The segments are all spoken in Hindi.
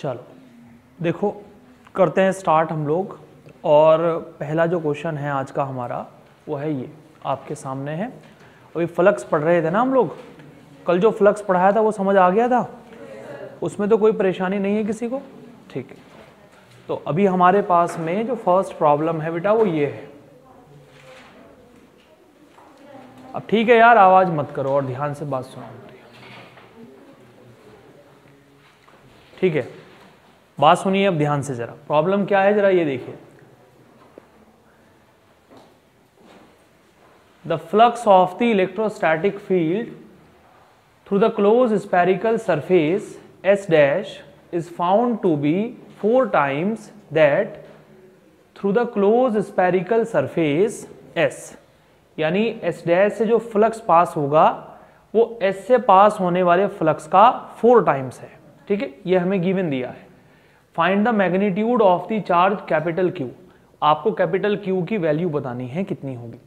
चलो, देखो, करते हैं स्टार्ट हम लोग। और पहला जो क्वेश्चन है आज का हमारा, वो है ये, आपके सामने है। अभी फ्लक्स पढ़ रहे थे ना हम लोग? कल जो फ्लक्स पढ़ाया था, वो समझ आ गया था? उसमें तो कोई परेशानी नहीं है किसी को? ठीक है। तो अभी हमारे पास में जो फ़र्स्ट प्रॉब्लम है बेटा, वो ये है। अब ठीक है यार, आवाज़ मत करो और ध्यान से बात सुनो ठीक है। बात सुनिए अब ध्यान से जरा। प्रॉब्लम क्या है? जरा ये देखिए। The flux of the electrostatic field through the close spherical surface S dash is found to be four times that through the close spherical surface S यानी एस डैश से जो फ्लक्स पास होगा, वो एस से पास होने वाले फ्लक्स का फोर टाइम्स है। ठीक है? ये हमें गिवन दिया है। Find the magnitude of the charge capital Q आपको कैपिटल क्यू की वैल्यू बतानी है कितनी होगी।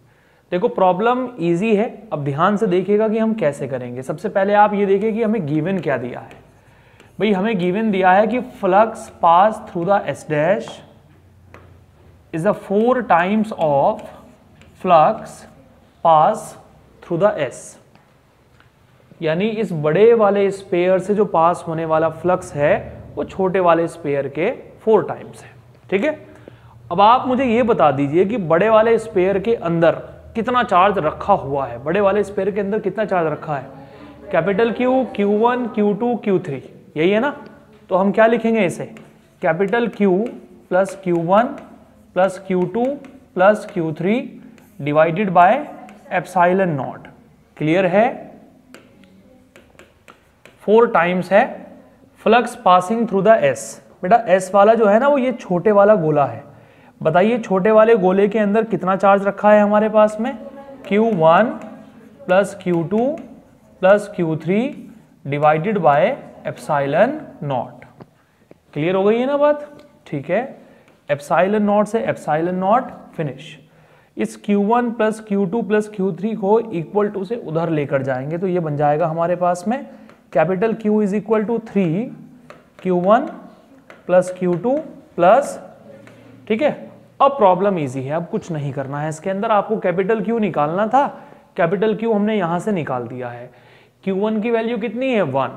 देखो प्रॉब्लम इजी है। अब ध्यान से देखिएगा कि हम कैसे करेंगे। सबसे पहले आप ये देखिए कि हमें गिवन क्या दिया है। भाई, हमें गिवन दिया है कि flux pass through the S dash is the four times of flux pass through the S यानी इस बड़े वाले स्पेयर से जो पास होने वाला फ्लक्स है वो छोटे वाले स्पेयर के फोर टाइम्स है। ठीक है? अब आप मुझे ये बता दीजिए कि बड़े वाले स्पेयर के अंदर कितना चार्ज रखा हुआ है? बड़े वाले स्पेयर के अंदर कितना चार्ज रखा है? Capital Q Q one Q two Q three यही है ना? तो हम क्या लिखेंगे इसे? Capital Q plus Q one plus Q two plus Q three divided by epsilon naught clear है? फोर टाइम्स है। Flux passing through the S बेटा एस वाला जो है ना, वो ये छोटे वाला गोला है। बताइए, छोटे वाले गोले के अंदर कितना चार्ज रखा है हमारे पास में? Q1 plus Q two plus Q three divided by epsilon naught clear हो गई है ना बात? ठीक है। एप्साइलन नॉट से एप्साइलन नॉट फिनिश इस Q1 plus Q two plus Q three को इक्वल टू से उधर लेकर जाएँगे तो ये बन जाएगा हमारे पास में capital Q is equal to three Q one plus Q two plus ठीक है? अब प्रॉब्लम इजी है, अब कुछ नहीं करना है। इसके अंदर आपको कैपिटल क्यू निकालना था। कैपिटल क्यू हमने यहाँ से निकाल दिया है। Q1 की वैल्यू कितनी है? वन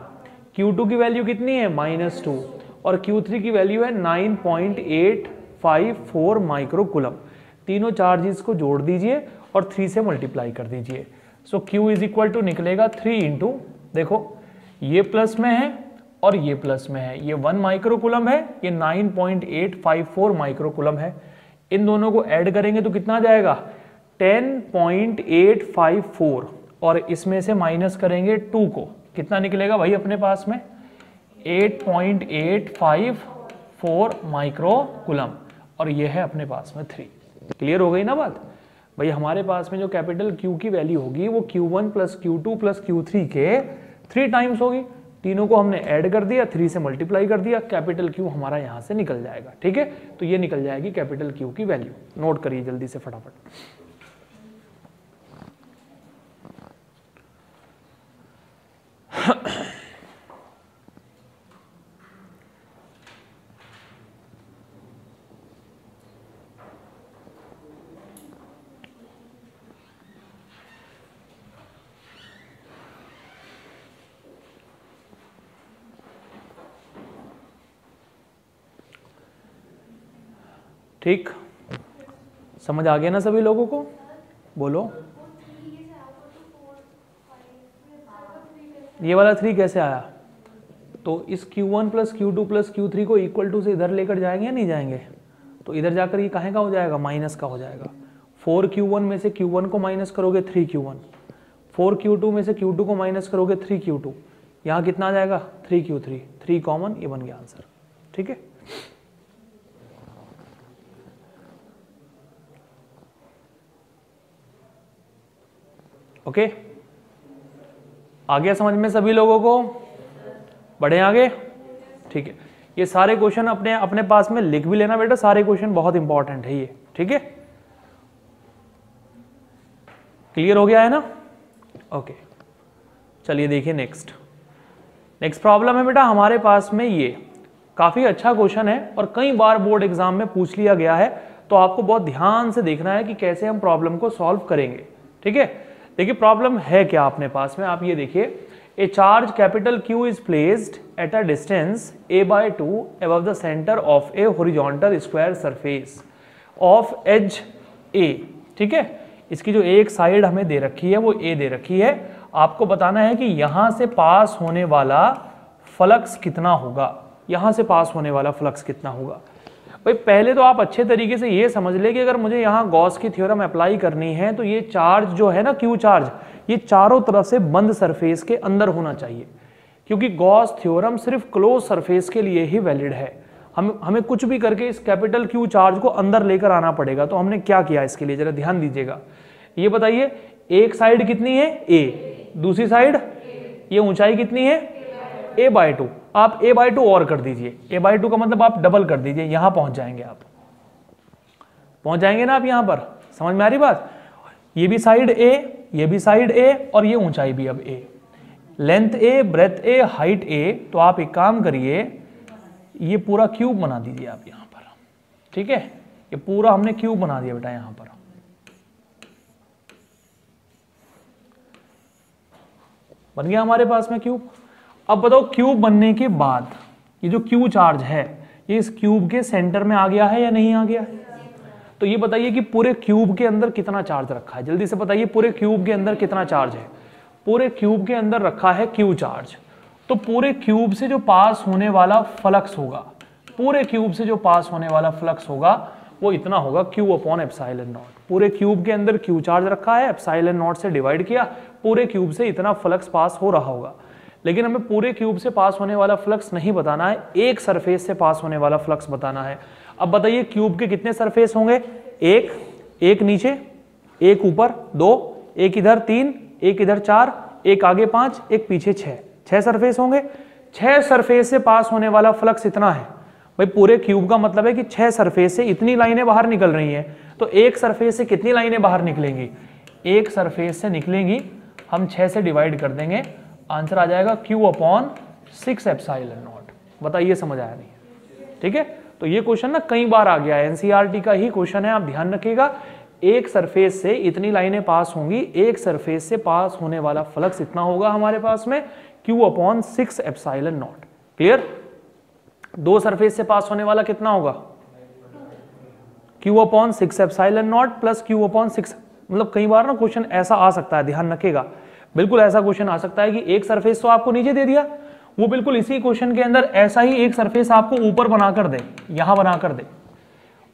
Q2 की वैल्यू कितनी है? माइनस टू और Q3 की वैल्यू है 9.854 माइक्रोकुलम तीनों चार्जेस को जोड़ दीजिए और थ्री से मल्टीप्लाई कर दीजिए। So Q is equal to निकलेगा थ्री इंटू देखो ये प्लस में है और ये प्लस में है। ये वन माइक्रोकुलम है, ये 9.854 माइक्रोकुलम है। इन दोनों को ऐड करेंगे तो कितना जाएगा? 10.854 और इसमें से माइनस करेंगे टू को। कितना निकलेगा भाई अपने पास में? 8.854 माइक्रोकुलम और ये है अपने पास में थ्री। क्लियर हो गई ना बात? भाई हमारे पास में जो कैपिटल क्यू की वैल्यू होगी वो Q one plus Q two plus Q three के थ्री टाइम्स होगी। तीनों को हमने ऐड कर दिया थ्री से मल्टीप्लाई कर दिया कैपिटल क्यू हमारा यहाँ से निकल जाएगा, ठीक है? तो ये निकल जाएगी कैपिटल क्यू की वैल्यू नोट करिए जल्दी से फटाफट। ठीक? समझ आ गया ना सभी लोगों को? बोलो। ये वाला थ्री कैसे आया? तो इस Q1 one plus Q two plus Q three को इक्वल टू से इधर लेकर जाएँगे या नहीं जाएँगे? तो इधर जाकर ये कहें का हो जाएगा? माइनस का हो जाएगा। फोर क्यू वन में से क्यू वन को माइनस करोगे three Q one four Q two में से क्यू टू को माइनस करोगे थ्री क्यू टू यहाँ कितना आ जाएगा? Three Q three three common ये बन गया आंसर ठीक है? ओके? आ गया समझ में सभी लोगों को? बढ़े आगे? ठीक है। ये सारे क्वेश्चन अपने अपने पास में लिख भी लेना बेटा, सारे क्वेश्चन बहुत इंपॉर्टेंट है ये, ठीक है? क्लियर हो गया है ना? ओके। चलिए देखिए नेक्स्ट नेक्स्ट प्रॉब्लम है बेटा हमारे पास में ये। काफ़ी अच्छा क्वेश्चन है और कई बार बोर्ड एग्ज़ाम में पूछ लिया गया है तो आपको बहुत ध्यान से देखना है कि कैसे हम प्रॉब्लम को सॉल्व करेंगे, ठीक है? देखिए प्रॉब्लम है क्या अपने पास में? आप ये देखिए a charge capital Q is placed at a distance a by two above the centre of a horizontal square surface of edge a ठीक है? इसकी जो एक साइड हमें दे रखी है, वो ए दे रखी है। आपको बताना है कि यहाँ से पास होने वाला फ्लक्स कितना होगा? यहाँ से पास होने वाला फ्लक्स कितना होगा? भाई, पहले तो आप अच्छे तरीके से ये समझ ले कि अगर मुझे यहाँ गॉस की थ्योरम अप्लाई करनी है तो ये चार्ज जो है ना क्यू चार्ज ये चारों तरफ़ से बंद सरफेस के अंदर होना चाहिए। क्योंकि गॉस थ्योरम सिर्फ़ क्लोज सरफेस के लिए ही वैलिड है। हम, हमें कुछ भी करके इस कैपिटल क्यू चार्ज को अंदर लेकर आना पड़ेगा तो हमने क्या किया इसके लिए? जरा ध्यान दीजिएगा। ये बताइए, एक साइड कितनी है? ए दूसरी साइड ये ऊंचाई कितनी है? ए बाय टू आप ए बाई टू और कर दीजिए। ए बाई टू का मतलब आप डबल कर दीजिए। यहाँ पहुँच जाएँगे आप। पहुँच जाएँगे ना आप यहाँ पर? समझ में आ रही बात? ये भी साइड ए ये भी साइड ए और ये ऊंचाई भी अब a length a breadth a height a तो आप एक काम करिए, ये पूरा क्यूब बना दीजिए आप यहाँ पर। ठीक है? ये पूरा हमने क्यूब बना दिया बेटा यहाँ पर। बन गया हमारे पास में क्यूब अब बताओ क्यूब बनने के बाद, ये जो क्यू चार्ज है, ये इस क्यूब के सेंटर में आ गया है या नहीं आ गया है? तो ये बताइए कि पूरे क्यूब के अंदर कितना चार्ज रखा है। जल्दी से बताइए पूरे क्यूब के अंदर कितना चार्ज है। पूरे क्यूब के अंदर रखा है क्यू चार्ज तो पूरे क्यूब से जो पास होने वाला फ्लक्स होगा, पूरे क्यूब से जो पास होने वाला फ्लक्स होगा, वो इतना होगा क्यू अपॉन एप्साइलन नॉट पूरे क्यूब के अंदर क्यू चार्ज रखा है एप्साइलन नॉट से डिवाइड किया, पूरे क्यूब से इतना फ्लक्स पास हो रहा होगा। लेकिन हमें पूरे क्यूब से पास होने वाला फ्लक्स नहीं बताना है, एक सरफेस से पास होने वाला फ्लक्स बताना है। अब बताइए क्यूब के कितने सरफेस होंगे? एक एक नीचे, एक ऊपर, दो, एक इधर तीन, एक इधर चार, एक आगे पाँच, एक पीछे छह। छह सरफेस होंगे। छह सरफेस से पास होने वाला फ्लक्स इतना है। भाई, पूरे क्यूब का मतलब है कि छह सरफेस से इतनी लाइनें बाहर निकल रही हैं। तो एक सरफेस से कितनी लाइनें बाहर निकलेंगी? एक सरफेस से निकलेंगी, हम छह से डिवाइड कर देंगे। आंसर आ जाएगा Q upon six epsilon naught बताइए समझ आया नहीं ठीक है? तो ये क्वेश्चन ना कई बार आ गया है। एनसीआरटी का ही क्वेश्चन है, आप ध्यान रखिएगा। एक सरफेस से इतनी लाइनें पास होंगी, एक सरफेस से पास होने वाला फ्लक्स इतना होगा हमारे पास में Q upon six epsilon naught clear दो सरफेस से पास होने वाला कितना होगा? Q upon six epsilon naught plus Q upon six मतलब कई बार ना क्वेश्चन ऐसा आ सकता है, ध्यान रखेगा बिल्कुल ऐसा क्वेश्चन आ सकता है कि एक सरफेस तो आपको नीचे दे दिया, वो बिल्कुल इसी क्वेश्चन के अंदर ऐसा ही एक सरफेस आपको ऊपर बनाकर दे, यहाँ बनाकर दे।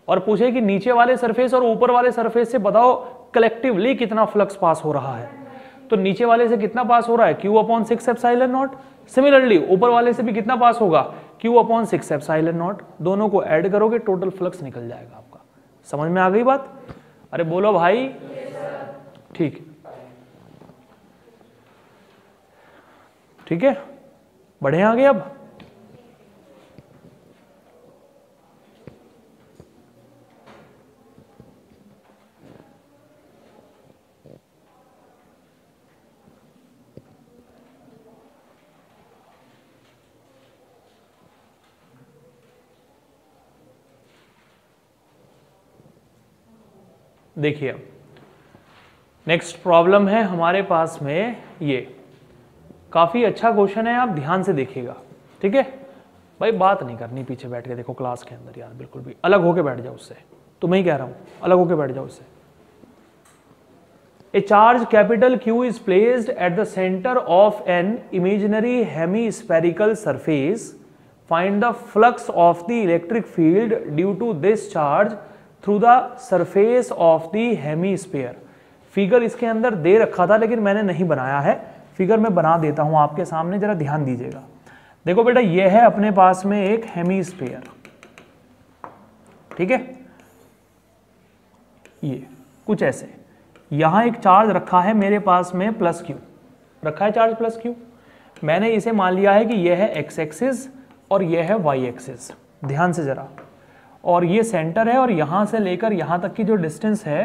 और पूछे कि नीचे वाले सरफेस और ऊपर वाले सरफेस से बताओ कलेक्टिवली कितना फ्लक्स पास हो रहा है। तो नीचे वाले से कितना पास हो रहा है? Q upon six epsilon naught similarly ऊपर वाले से भी कितना पास होगा? Q upon six epsilon naught दोनों को ऐड करोगे टोटल फ्लक्स निकल जाएगा आपका। समझ में आ गई बात? अरे बोलो भाई। ठीक। ठीक है? बढ़े आगे अब? देखिए नेक्स्ट प्रॉब्लम है हमारे पास में ये। काफ़ी अच्छा क्वेश्चन है, आप ध्यान से देखिएगा। ठीक है? भाई, बात नहीं करनी, पीछे बैठ के देखो क्लास के अंदर यार, बिल्कुल भी। अलग होके बैठ जाओ उससे। तो मैं ही कह रहा हूँ, अलग होके बैठ जाओ उससे। A charge capital Q is placed at the centre of an imaginary hemispherical surface find the flux of the electric field due to this charge through the surface of the hemisphere figure इसके अंदर दे रखा था, लेकिन मैंने नहीं बनाया है। फिगर में बना देता हूँ आपके सामने, जरा ध्यान दीजिएगा। देखो बेटा ये है अपने पास में एक हेमी स्पेयर ठीक है? ये, कुछ ऐसे। यहाँ एक चार्ज रखा है मेरे पास में प्लस क्यू रखा है चार्ज प्लस क्यू मैंने इसे मान लिया है कि यह है एक्स एक्सिस और यह है वाई एक्सिस ध्यान से जरा। और ये सेंटर है और यहाँ से लेकर यहाँ तक की जो डिस्टेंस है,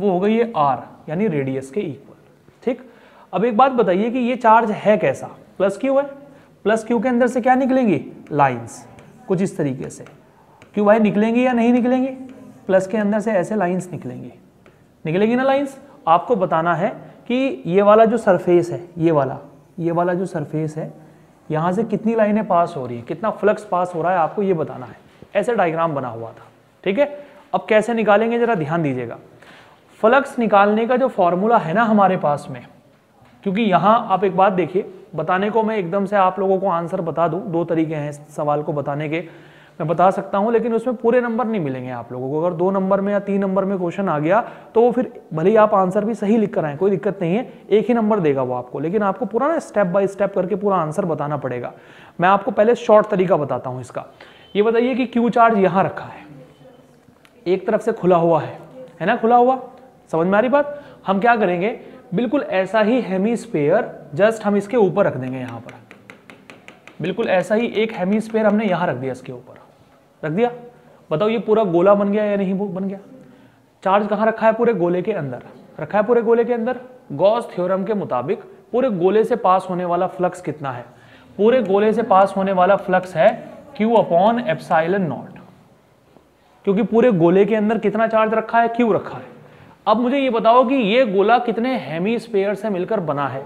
वो हो गई है आर यानी रेडियस के इक्वल अब एक बात बताइए कि ये चार्ज है कैसा? प्लस क्यू है? प्लस क्यू के अंदर से क्या निकलेंगी? लाइंस कुछ इस तरीके से। क्यों भाई निकलेंगी या नहीं निकलेंगी? प्लस के अंदर से ऐसे लाइंस निकलेंगी। निकलेंगी ना लाइंस आपको बताना है कि ये वाला जो सरफेस है, ये वाला ये वाला जो सरफेस है, यहाँ से कितनी लाइनें पास हो रही हैं? कितना फ्लक्स पास हो रहा है? आपको ये बताना है। ऐसे डायग्राम बना हुआ था। ठीक है? अब कैसे निकालेंगे? जरा ध्यान दीजिएगा। फ्लक्स निकालने का जो फॉर्मूला है ना हमारे पास में क्योंकि यहाँ आप एक बात देखिए, बताने को मैं एकदम से आप लोगों को आंसर बता दूँ, दो तरीके हैं सवाल को बताने के। मैं बता सकता हूँ, लेकिन उसमें पूरे नंबर नहीं मिलेंगे आप लोगों को। अगर दो नंबर में या तीन नंबर में क्वेश्चन आ गया तो वो फिर भले ही आप आंसर भी सही लिख कर आए, कोई दिक्कत नहीं है, एक ही नंबर देगा वो आपको। लेकिन आपको पूरा ना स्टेप बाय स्टेप करके पूरा आंसर बताना पड़ेगा। मैं आपको पहले शॉर्ट तरीका बताता हूँ इसका। ये बताइए कि क्यू चार्ज यहाँ रखा है। एक तरफ़ से खुला हुआ है। है ना? खुला हुआ? समझ में आ रही बात? हम क्या करेंगे? बिल्कुल ऐसा ही हेमीस्फेयर जस्ट हम इसके ऊपर रख देंगे यहाँ पर। बिल्कुल ऐसा ही एक हेमीस्फेयर हमने यहाँ रख दिया इसके ऊपर। रख दिया? बताओ ये पूरा गोला बन गया या नहीं बन गया? चार्ज कहाँ रखा है पूरे गोले के अंदर? रखा है पूरे गोले के अंदर? गॉस थ्योरम के मुताबिक पूरे गोले से पास होने वाला फ्लक्स कितना है? पूरे गोले से पास होने वाला फ्लक्स है क्यू अपॉन एप्साइलन नॉट क्योंकि पूरे गोले के अंदर कितना चार्ज रखा है? क्यू रखा है। अब मुझे ये बताओ कि ये गोला कितने हेमीस्फेयर से मिलकर बना है?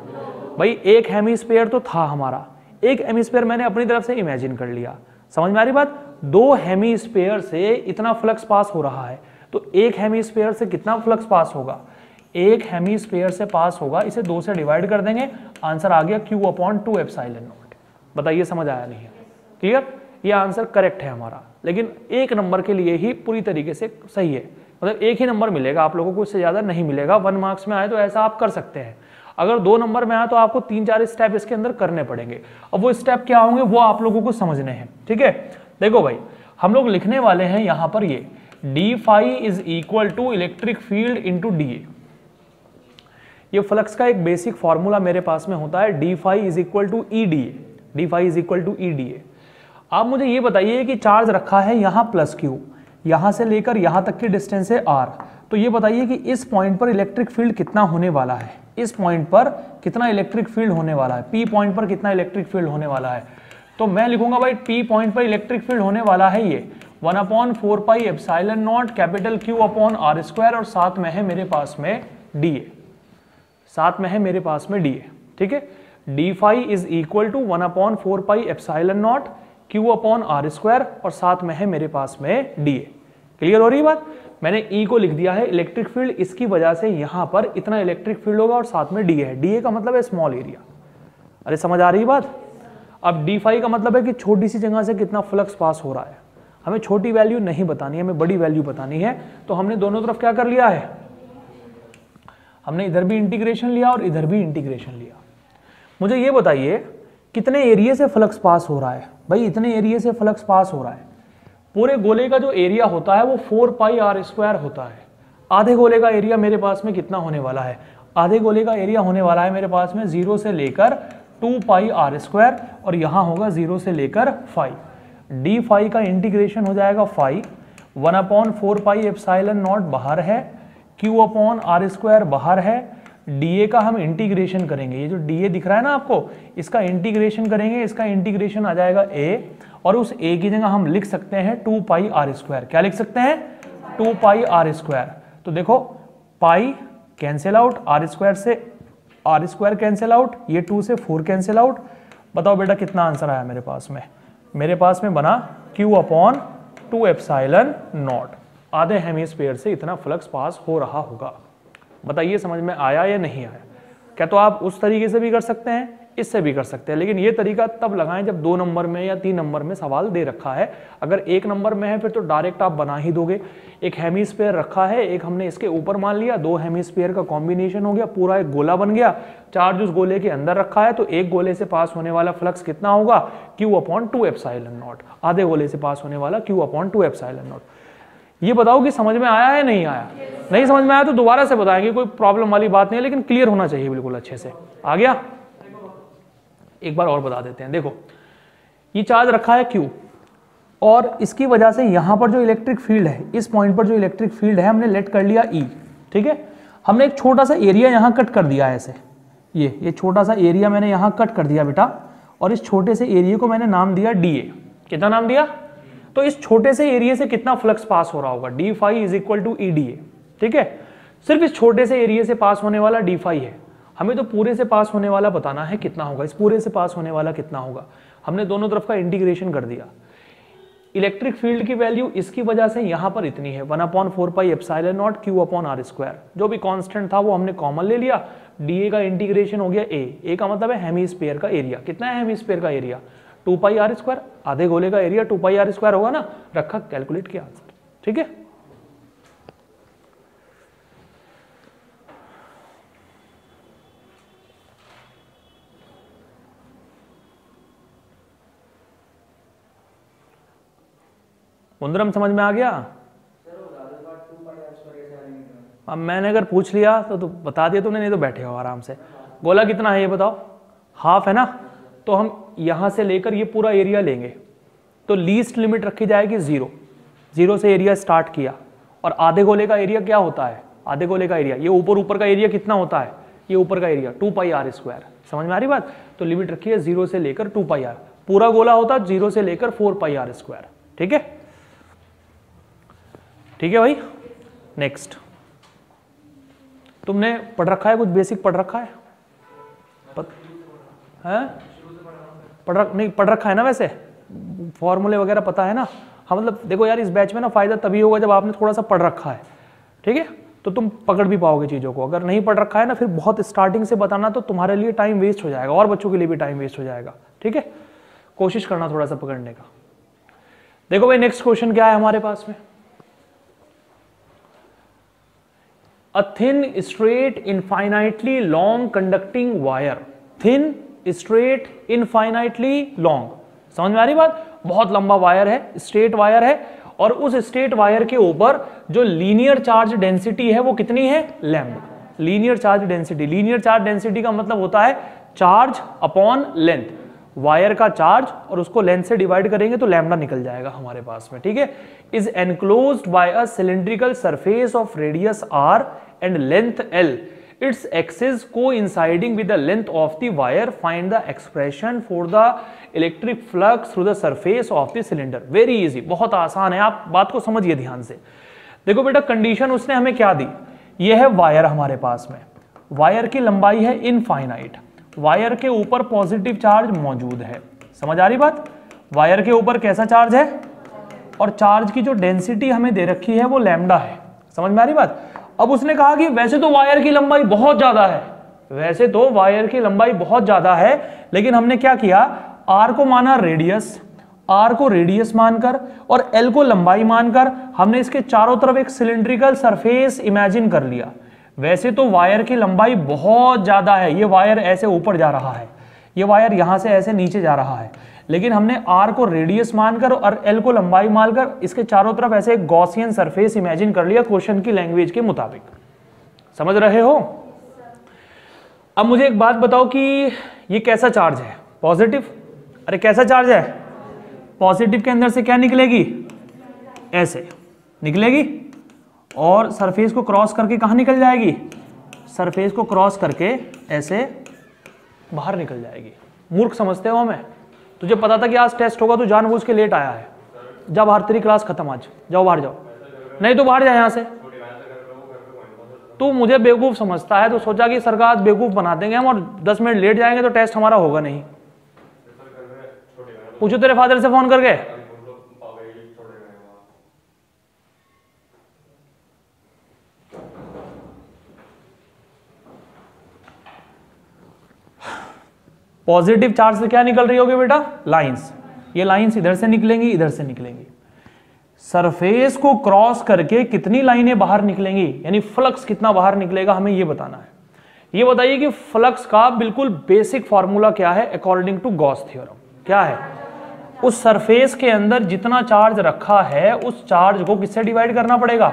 भाई, एक हेमीस्फेयर तो था हमारा। एक हेमीस्फेयर मैंने अपनी तरफ़ से इमेजिन कर लिया। समझ में आ रही बात? दो हेमीस्फेयर से इतना फ्लक्स पास हो रहा है। तो एक हेमीस्फेयर से कितना फ्लक्स पास होगा? एक हेमीस्फेयर से पास होगा, इसे दो से डिवाइड कर देंगे। आंसर आ गया Q upon two epsilon naught बताइए, समझ आया नहीं क्लियर ये आंसर करेक्ट है हमारा। लेकिन एक नंबर के लिए ही पूरी तरीके से सही है। मतलब एक ही नंबर मिलेगा, आप लोगों को इससे ज़्यादा नहीं मिलेगा। वन मार्क्स में आए तो ऐसा आप कर सकते हैं। अगर दो नंबर में आए तो आपको तीन चार स्टेप इसके अंदर करने पड़ेंगे। अब वो स्टेप क्या होंगे, वो आप लोगों को समझने हैं, ठीक है? देखो भाई, हम लोग लिखने वाले हैं यहाँ पर ये D phi is equal to electric field into D ये फ्लक्स का एक बेसिक फॉर्मूला मेरे पास में होता है D phi is equal to E D A D phi is equal to E D A आप मुझे ये बताइए कि चार्ज रखा है यहाँ प्लस क्यू? यहाँ से लेकर यहाँ तक की डिस्टेंस है आर तो ये बताइए कि इस पॉइंट पर इलेक्ट्रिक फ़ील्ड कितना होने वाला है? इस पॉइंट पर कितना इलेक्ट्रिक फ़ील्ड होने वाला है? पी पॉइंट पर कितना इलेक्ट्रिक फ़ील्ड होने वाला है? तो मैं लिखूँगा भाई पी पॉइंट पर इलेक्ट्रिक फ़ील्ड होने वाला है ये। One upon four pi epsilon naught capital Q upon R square और साथ में है मेरे पास में डी ए साथ में है मेरे पास में डी ए ठीक है? D phi is equal to one upon four pi epsilon naught Q upon R square और साथ में है मेरे पास में डी ए क्लियर हो रही बात? मैंने e को लिख दिया है इलेक्ट्रिक फ़ील्ड इसकी वजह से यहाँ पर इतना इलेक्ट्रिक फ़ील्ड होगा और साथ में डी है। डी का मतलब है स्मॉल एरिया अरे, समझ आ रही बात? अब डी फाइव का मतलब है कि छोटी सी जगह से कितना फ्लक्स पास हो रहा है। हमें छोटी वैल्यू नहीं बतानी है, हमें बड़ी वैल्यू बतानी है। तो हमने दोनों तरफ़ क्या कर लिया है? हमने इधर भी इंटीग्रेशन लिया और इधर भी इंटीग्रेशन लिया। मुझे ये बताइए, कितने एरिया से फ्लक्स पास हो रहा है? भाई, इतने एरिया से फ्लक्स पास हो रहा है। पूरे गोले का जो एरिया होता है, वो फोर पाई आर स्क्वायर होता है। आधे गोले का एरिया मेरे पास में कितना होने वाला है? आधे गोले का एरिया होने वाला है मेरे पास में ज़ीरो से लेकर टू पाई आर स्क्वायर और यहाँ होगा ज़ीरो से लेकर फाइव डी फाइव का इंटीग्रेशन हो जाएगा phi one upon four pi epsilon naught बाहर है। क्यू अपॉन आर स्क्वायर बाहर है। डी का हम इंटीग्रेशन करेंगे। ये जो डी दिख रहा है ना आपको, इसका इंटीग्रेशन करेंगे, इसका इंटीग्रेशन आ जाएगा ए और उस ए की जगह हम लिख सकते हैं टू पाई आर स्क्वायर क्या लिख सकते हैं? टू पाई आर स्क्वायर तो देखो pi cancel out R square से आर स्क्वायर कैंसिल आउट ये टू से फोर कैंसिल आउट बताओ बेटा कितना आंसर आया मेरे पास में? मेरे पास में बना Q upon two epsilon naught आधे हेमिस्फेयर से इतना फ्लक्स पास हो रहा होगा। बताइए समझ में आया या नहीं आया? क्या तो आप उस तरीके से भी कर सकते हैं? इससे भी कर सकते हैं। लेकिन ये तरीका तब लगाएँ जब दो नंबर में या तीन नंबर में सवाल दे रखा है। अगर एक नंबर में है फिर तो डायरेक्ट आप बना ही दोगे। एक हेमीस्फेयर रखा है एक हमने इसके ऊपर मान लिया दो हेमीस्फेयर का कॉम्बिनेशन हो गया पूरा एक गोला बन गया चार्ज उस गोले के अंदर रखा है तो एक गोले से पास होने वाला फ्लक्स कितना होगा? Q upon two epsilon naught आधे गोले से पास होने वाला Q upon two epsilon naught ये बताओ कि समझ में आया है नहीं आया? Yes. नहीं समझ में आया तो दोबारा से बताएँगे कोई प्रॉब्लम वाली बात नहीं है लेकिन क्लियर होना चाहिए बिल्कुल अच्छे से। आ गया? एक बार और बता देते हैं। देखो ये चार्ज रखा है क्यू और इसकी वजह से यहाँ पर जो इलेक्ट्रिक फ़ील्ड है इस पॉइंट पर जो इलेक्ट्रिक फ़ील्ड है हमने लेट कर लिया ई e, ठीक है? हमने एक छोटा सा एरिया यहाँ कट कर दिया है ऐसे। ये ये छोटा सा एरिया मैंने यहाँ कट कर दिया बेटा और इस छोटे से एरिया को मैंने नाम दिया DA कितना नाम दिया? तो इस छोटे से एरिया से कितना फ्लक्स पास हो रहा होगा? D phi is equal to E D A ठीक है? सिर्फ़ इस छोटे से एरिया से पास होने वाला डी फाइव है। हमें तो पूरे से पास होने वाला बताना है कितना होगा। इस पूरे से पास होने वाला कितना होगा। हमने दोनों तरफ़ का इंटीग्रेशन कर दिया। इलेक्ट्रिक फ़ील्ड की वैल्यू इसकी वजह से यहाँ पर इतनी है। One upon four pi epsilon naught Q upon R square जो भी कांस्टेंट था वो हमने कॉमन ले लिया। डी ए का इंटीग्रेशन हो गया ए ए का मतलब है हेमी स्पेयर का एरिया कितना है हेमी स्पेयर का area two pi R square आधे गोले का area two pi R square होगा ना? रखा कैलकुलेट किया आंसर ठीक है? मुंदरम समझ में आ गया? अब मैंने अगर पूछ लिया तो, तो बता दिया तुमने नहीं तो बैठे हो आराम से। गोला कितना है ये बताओ? हाफ़ है ना? तो हम यहाँ से लेकर ये पूरा एरिया लेंगे। तो लीस्ट लिमिट रखी जाएगी ज़ीरो ज़ीरो से एरिया स्टार्ट किया। और आधे गोले का एरिया क्या होता है? आधे गोले का एरिया ये ऊपर ऊपर का एरिया कितना होता है? ये ऊपर का area two pi R square समझ में आ रही बात? तो लिमिट रखी है ज़ीरो से लेकर टू पाई आर पूरा गोला होता ज़ीरो से लेकर फोर पाई आर स्क्वायर ठीक है? ठीक है भाई? नेक्स्ट तुमने पढ़ रखा है? कुछ बेसिक पढ़ रखा है? है? पढ़ रख नहीं, पढ़ रखा है ना वैसे? फॉर्मूले वगैरह पता है ना? हाँ मतलब देखो यार, इस बैच में ना फ़ायदा तभी होगा जब आपने थोड़ा सा पढ़ रखा है। ठीक है? तो तुम पकड़ भी पाओगे चीज़ों को। अगर नहीं पढ़ रखा है ना, फिर बहुत स्टार्टिंग से बताना तो तुम्हारे लिए टाइम वेस्ट हो जाएगा। और बच्चों के लिए भी टाइम वेस्ट हो जाएगा। ठीक है? कोशिश करना थोड़ा सा पकड़ने का। देखो भाई नेक्स्ट क्वेश्चन क्या है हमारे पास में? A thin, straight, infinitely long conducting wire. Thin, straight, infinitely long. समझ में आ रही बात? बहुत लंबा वायर है स्ट्रेट वायर है, और उस स्ट्रेट वायर के ऊपर जो लीनियर चार्ज डेंसिटी है वो कितनी है? Lambda linear charge density linear charge density का मतलब होता है चार्ज अपॉन लेंथ वायर का चार्ज और उसको लेंथ से डिवाइड करेंगे तो लैम्डा निकल जाएगा हमारे पास में, ठीक है? Is enclose by a cylindrical surface of radius R and length L. Its axis coinciding with the length of the wire. Find the expression for the electric flux through the surface of the cylinder. Very easy. बहुत आसान है। आप बात को समझिए ध्यान से। देखो बेटा कंडीशन उसने हमें क्या दी? ये है वायर हमारे पास में। वायर की लंबाई है इनफाइनाइट वायर के ऊपर पॉजिटिव चार्ज मौजूद है। समझ आ रही बात? वायर के ऊपर कैसा चार्ज है? और चार्ज की जो डेंसिटी हमें दे रखी है वो लैम्डा है। समझ में आ रही बात? अब उसने कहा कि वैसे तो वायर की लंबाई बहुत ज़्यादा है। वैसे तो वायर की लंबाई बहुत ज़्यादा है, लेकिन हमने क्या किया? आर को माना रेडियस आर को रेडियस मानकर और एल को लंबाई मानकर हमने इसके चारों तरफ़ एक सिलेंड्रिकल सरफेस इमेजिन कर लिया। वैसे तो वायर की लंबाई बहुत ज़्यादा है। ये वायर ऐसे ऊपर जा रहा है। ये वायर यहाँ से ऐसे नीचे जा रहा है। लेकिन हमने आर को रेडियस मानकर और एल को लंबाई मानकर इसके चारों तरफ़ ऐसे एक गॉसियन सरफेस इमेजिन कर लिया क्वेश्चन की लैंग्वेज के मुताबिक। समझ रहे हो? अब मुझे एक बात बताओ कि ये कैसा चार्ज है? पॉजिटिव अरे कैसा चार्ज है? पॉजिटिव के अंदर से क्या निकलेगी? ऐसे। निकलेगी? और सरफेस को क्रॉस करके कहा निकल जाएगी? सरफेस को क्रॉस करके ऐसे बाहर निकल जाएगी। मूर्ख समझते हो हमें? तुझे पता था कि आज टेस्ट होगा तो जानबूझ के लेट आया है। जब हर तेरी क्लास खत्म आज। जाओ बाहर जाओ। नहीं तो बाहर जाए यहाँ से। तू मुझे बेवकूफ़ समझता है तो सोचा कि सरकार बेवकूफ़ बना देंगे हम और दस मिनट लेट जाएँगे तो टेस्ट हमारा होगा नहीं। पूछो तेरे फादर से फ़ोन करके। पॉजिटिव चार्ज से क्या निकल रही होगी बेटा? लाइंस। ये लाइंस इधर से निकलेंगी, इधर से निकलेंगी। सरफेस को क्रॉस करके कितनी लाइनें बाहर निकलेंगी? यानी फ्लक्स कितना बाहर निकलेगा, हमें ये बताना है। ये बताइए कि फ्लक्स का बिल्कुल बेसिक फॉर्मूला क्या है अकॉर्डिंग टू गॉस थ्योरम क्या है? उस सरफेस के अंदर जितना चार्ज रखा है, उस चार्ज को किससे डिवाइड करना पड़ेगा?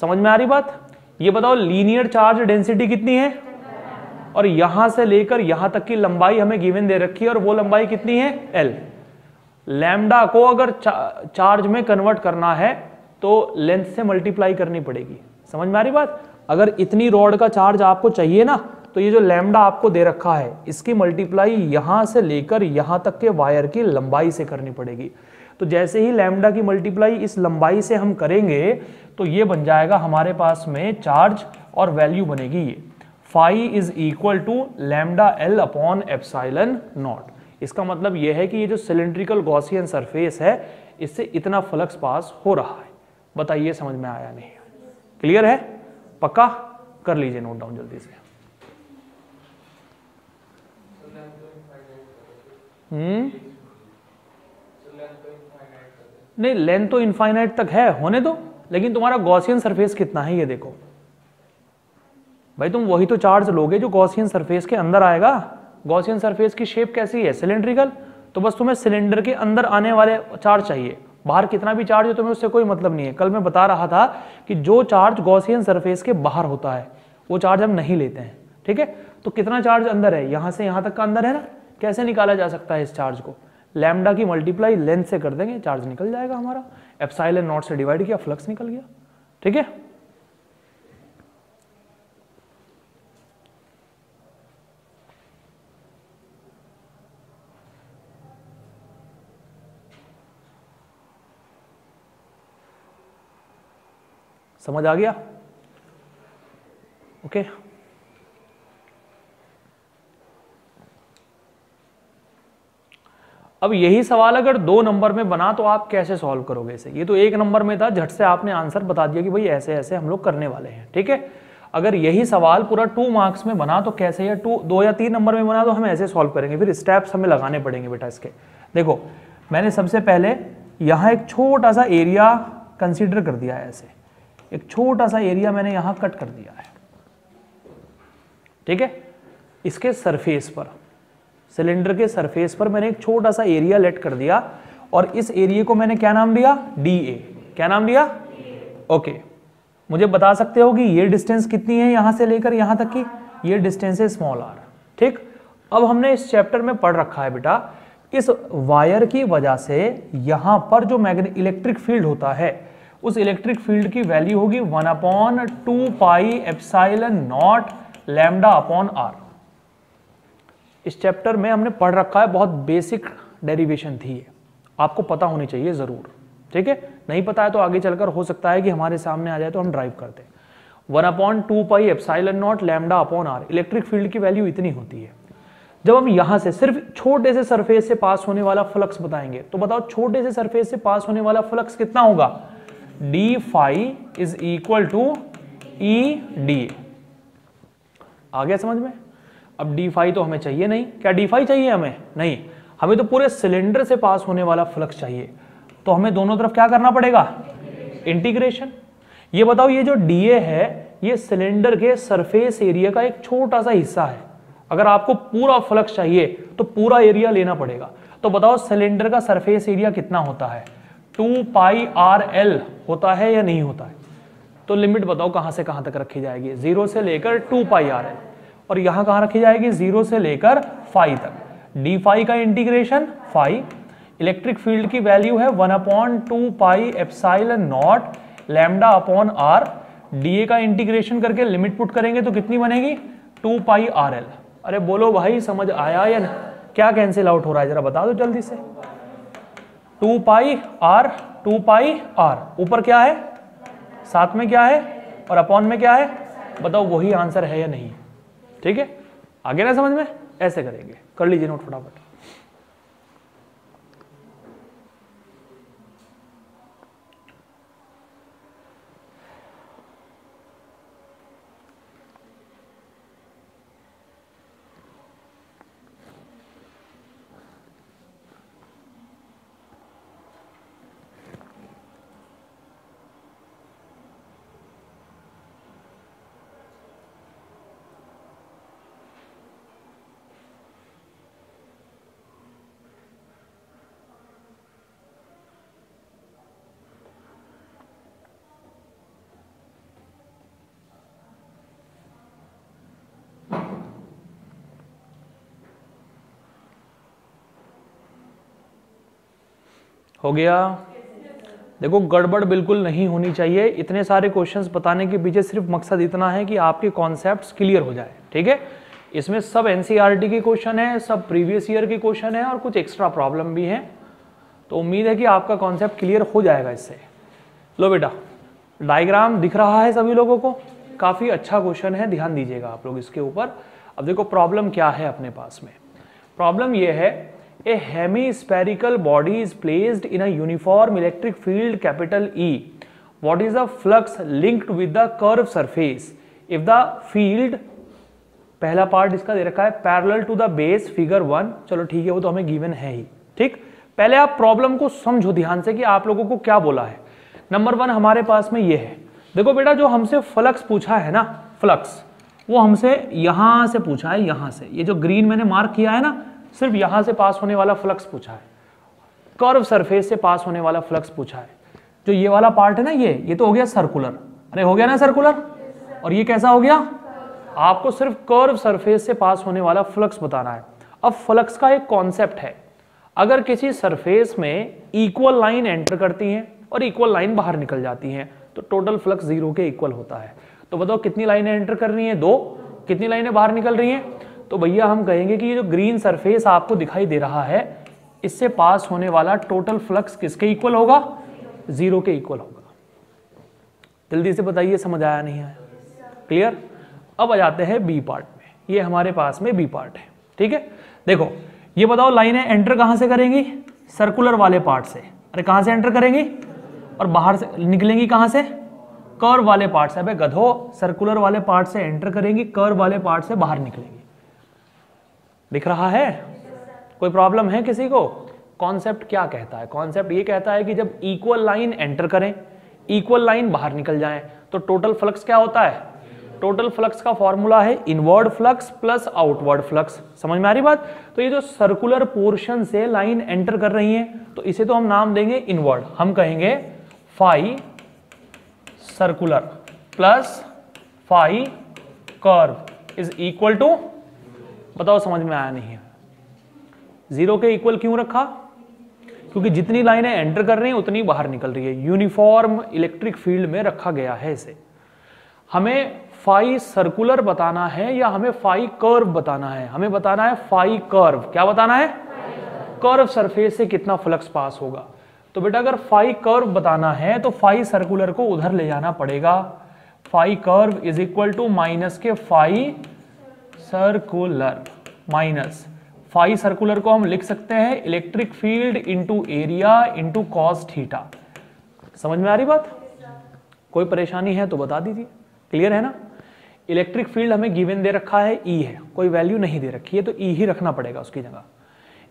समझ में आ रही बात? ये बताओ, लीनियर चार्ज डेंसिटी कितनी है? और यहाँ से लेकर यहाँ तक की लंबाई हमें गिवन दे रखी है और वो लंबाई कितनी है? एल लैमडा को अगर चा, चार्ज में कन्वर्ट करना है तो लेंथ से मल्टीप्लाई करनी पड़ेगी। समझ में आ रही बात? अगर इतनी रॉड का चार्ज आपको चाहिए ना तो ये जो लैमडा आपको दे रखा है इसकी मल्टीप्लाई यहाँ से लेकर यहाँ तक के वायर की लंबाई से करनी पड़ेगी। तो जैसे ही लैम्डा की मल्टीप्लाई इस लंबाई से हम करेंगे तो ये बन जाएगा हमारे पास में चार्ज और वैल्यू बनेगी ये। Phi is equal to lambda L upon epsilon naught इसका मतलब यह है कि ये जो सिलेंड्रिकल गॉसियन सरफेस है, इससे इतना फ्लक्स पास हो रहा है। बताइए, समझ में आया नहीं? क्लियर है? पक्का? कर लीजिए नोट डाउन जल्दी से। हम्म? नहीं लेंथ तो इनफाइनाइट तक है, होने दो। लेकिन तुम्हारा गॉसियन सरफेस कितना है, ये देखो। भाई तुम वही तो चार्ज लोगे जो गॉसियन सरफेस के अंदर आएगा। गॉसियन सरफेस की शेप कैसी है? सिलेंड्रिकल तो बस तुम्हें सिलेंडर के अंदर आने वाले चार्ज चाहिए। बाहर कितना भी चार्ज हो, तुम्हें उससे कोई मतलब नहीं है। कल मैं बता रहा था कि जो चार्ज गॉसियन सरफेस के बाहर होता है, वो चार्ज हम नहीं लेते हैं। ठीक है? तो कितना चार्ज अंदर है? यहाँ से यहाँ तक का अंदर है ना? कैसे निकाला जा सकता है इस चार्ज को? लैमडा की मल्टीप्लाई लेंथ से कर देंगे चार्ज निकल जाएगा हमारा। एप्साइल नॉट से डिवाइड किया फ्लक्स निकल गया। ठीक है? समझ आ गया? ओके अब यही सवाल अगर दो नंबर में बना तो आप कैसे सॉल्व करोगे इसे? ये तो एक नंबर में था, झट से आपने आंसर बता दिया कि भाई ऐसे ऐसे हम लोग करने वाले हैं, ठीक है? अगर यही सवाल पूरा टू मार्क्स में बना तो कैसे, या टू दो या तीन नंबर में बना तो हम ऐसे सॉल्व करेंगे, फिर स्टेप्स हमें लगाने पड़ेंगे बेटा इसके। देखो, मैंने सबसे पहले यहाँ एक छोटा सा एरिया कंसिडर कर दिया है ऐसे। एक छोटा सा एरिया मैंने यहाँ कट कर दिया है। ठीक है? इसके सरफेस पर सिलेंडर के सरफेस पर मैंने एक छोटा सा एरिया लेट कर दिया और इस एरिया को मैंने क्या नाम दिया? डी ए क्या नाम दिया? ओके मुझे बता सकते हो कि ये डिस्टेंस कितनी है यहाँ से लेकर यहाँ तक की? ये डिस्टेंस है स्मॉल आर ठीक? अब हमने इस चैप्टर में पढ़ रखा है बेटा, इस वायर की वजह से यहाँ पर जो मैग्नेटिक इलेक्ट्रिक फ़ील्ड होता है उस इलेक्ट्रिक फ़ील्ड की वैल्यू होगी one upon two pi epsilon naught lambda upon R इस चैप्टर में हमने पढ़ रखा है, बहुत बेसिक डेरिवेशन थी है आपको पता होनी चाहिए ज़रूर, ठीक है? नहीं पता है तो आगे चलकर हो सकता है कि हमारे सामने आ जाए तो हम ड्राइव करते हैं one upon two pi epsilon naught lambda upon R electric field की वैल्यू इतनी होती है। जब हम यहाँ से सिर्फ़ छोटे से सरफेस से पास होने वाला फ्लक्स बताएँगे तो बताओ छोटे से सरफेस से पास होने वाला फ्लक्स कितना होगा? D phi is equal to E D आ गया समझ में? अब डी फाई तो हमें चाहिए नहीं। क्या डी फाई चाहिए हमें? नहीं। हमें तो पूरे सिलेंडर से पास होने वाला फ्लक्स चाहिए। तो हमें दोनों तरफ़ क्या करना पड़ेगा? इंटीग्रेशन ये बताओ, ये जो डी है, ये सिलेंडर के सरफेस एरिया का एक छोटा सा हिस्सा है। अगर आपको पूरा फ्लक्स चाहिए तो पूरा एरिया लेना पड़ेगा। तो बताओ सिलेंडर का सरफेस एरिया कितना होता है? टू पाई आर एल होता है या नहीं होता है? तो लिमिट बताओ कहाँ से कहाँ तक रखी जाएगी? ज़ीरो से लेकर टू पाई आर एल। और यहाँ कहाँ रखी जाएगी? ज़ीरो से लेकर फाइव तक। डी फाइव का इंटीग्रेशन फाइव इलेक्ट्रिक फ़ील्ड की वैल्यू है one upon two pi epsilon naught lambda upon R. D का इंटीग्रेशन करके लिमिट पुट करेंगे तो कितनी बनेगी? Two pi R L. अरे बोलो भाई, समझ आया या क्या कैंसिल आउट हो रहा है? जरा बता दो जल्दी से। Two pi R, two pi R. ऊपर क्या है? साथ में क्या है? और अपॉन में क्या है? बताओ वही आंसर है या नहीं। ठीक है? आगे ना समझ में? ऐसे करेंगे। कर लीजिए नोट फटाफट। हो गया। देखो, गड़बड़ बिल्कुल नहीं होनी चाहिए। इतने सारे क्वेश्चंस बताने के पीछे सिर्फ़ मकसद इतना है कि आपके कॉन्सेप्ट्स क्लियर हो जाए, ठीक है? इसमें सब एनसीईआरटी के क्वेश्चन है, सब प्रीवियस ईयर के क्वेश्चन है और कुछ एक्स्ट्रा प्रॉब्लम भी है। तो उम्मीद है कि आपका कॉन्सेप्ट क्लियर हो जाएगा इससे। लो बेटा डायग्राम दिख रहा है सभी लोगों को? काफ़ी अच्छा क्वेश्चन है, ध्यान दीजिएगा आप लोग इसके ऊपर। अब देखो प्रॉब्लम क्या है अपने पास में? प्रॉब्लम यह है hemispherical body is placed in a uniform electric field capital E what is the flux linked with the curve surface if the field पहला पार्ट इसका दे रखा है parallel to the base figure one चलो ठीक है, वो तो हमें गिवन है ही। ठीक? पहले आप प्रॉब्लम को समझो ध्यान से कि आप लोगों को क्या बोला है। नंबर वन हमारे पास में ये है। देखो बेटा, जो हमसे फ्लक्स पूछा है ना फ्लक्स वो हमसे यहाँ से पूछा है, यहाँ से। ये जो ग्रीन मैंने मार्क किया है ना सिर्फ़ यहाँ से पास होने वाला फ्लक्स पूछा है। कर्व सरफेस से पास होने वाला फ्लक्स पूछा है। जो ये वाला पार्ट है ना ये ये तो हो गया सर्कुलर। अरे हो गया ना सर्कुलर? और ये कैसा हो गया? आपको सिर्फ़ कर्व सरफेस से पास होने वाला फ्लक्स बताना है। अब फ्लक्स का एक कॉन्सेप्ट है। अगर किसी सरफेस में इक्वल लाइन एंटर करती हैं और इक्वल लाइन बाहर निकल जाती हैं तो टोटल फ्लक्स ज़ीरो के इक्वल होता है। तो बताओ कितनी लाइनें एंटर कर रही हैं? दो। कितनी लाइनें बाहर निकल रही हैं? तो भैया हम कहेंगे कि ये जो ग्रीन सरफेस आपको दिखाई दे रहा है, इससे पास होने वाला टोटल फ्लक्स किसके इक्वल होगा? ज़ीरो के इक्वल होगा। जल्दी से बताइए, समझ आया नहीं आया? क्लियर अब आ जाते हैं बी पार्ट में। ये हमारे पास में बी पार्ट है। ठीक है? देखो, ये बताओ लाइनें एंटर कहाँ से करेंगी? सर्कुलर वाले पार्ट से। अरे कहाँ से एंटर करेंगी? और बाहर से निकलेंगी कहाँ से? कर वाले पार्ट से। अबे गधो सर्कुलर वाले पार्ट से एंटर करेंगी कर वाले पार्ट से बाहर निकलेंगी। दिख रहा है? कोई प्रॉब्लम है किसी को? कॉन्सेप्ट क्या कहता है? कॉन्सेप्ट ये कहता है कि जब इक्वल लाइन एंटर करें इक्वल लाइन बाहर निकल जाए तो टोटल फ्लक्स क्या होता है? टोटल फ्लक्स का फॉर्मूला है inward flux plus outward flux समझ में आ रही बात? तो ये जो सर्कुलर पोर्शन से लाइन एंटर कर रही है तो इसे तो हम नाम देंगे इनवर्ड हम कहेंगे phi circular plus phi curve is equal to बताओ, समझ में आया नहीं ज़ीरो के इक्वल क्यों रखा? क्योंकि जितनी लाइनें एंटर कर रही हैं, उतनी बाहर निकल रही है। यूनिफॉर्म इलेक्ट्रिक फ़ील्ड में रखा गया है इसे। हमें फाई सर्कुलर बताना है या हमें फाई कर्व बताना है? हमें बताना है फाई कर्व क्या बताना है? कर्व सरफेस से कितना फ्लक्स पास होगा। तो बेटा, अगर फाई कर्व बताना है तो फाई सर्कुलर को उधर ले जाना पड़ेगा। Phi curve is equal to minus K phi circular minus phi circular को हम लिख सकते हैं electric field into area into cos theta समझ में आ रही बात? कोई परेशानी है तो बता दीजिए। क्लियर है ना? इलेक्ट्रिक फ़ील्ड हमें गिवन दे रखा है ई e है। कोई वैल्यू नहीं दे रखी है तो ई e ही रखना पड़ेगा उसकी जगह।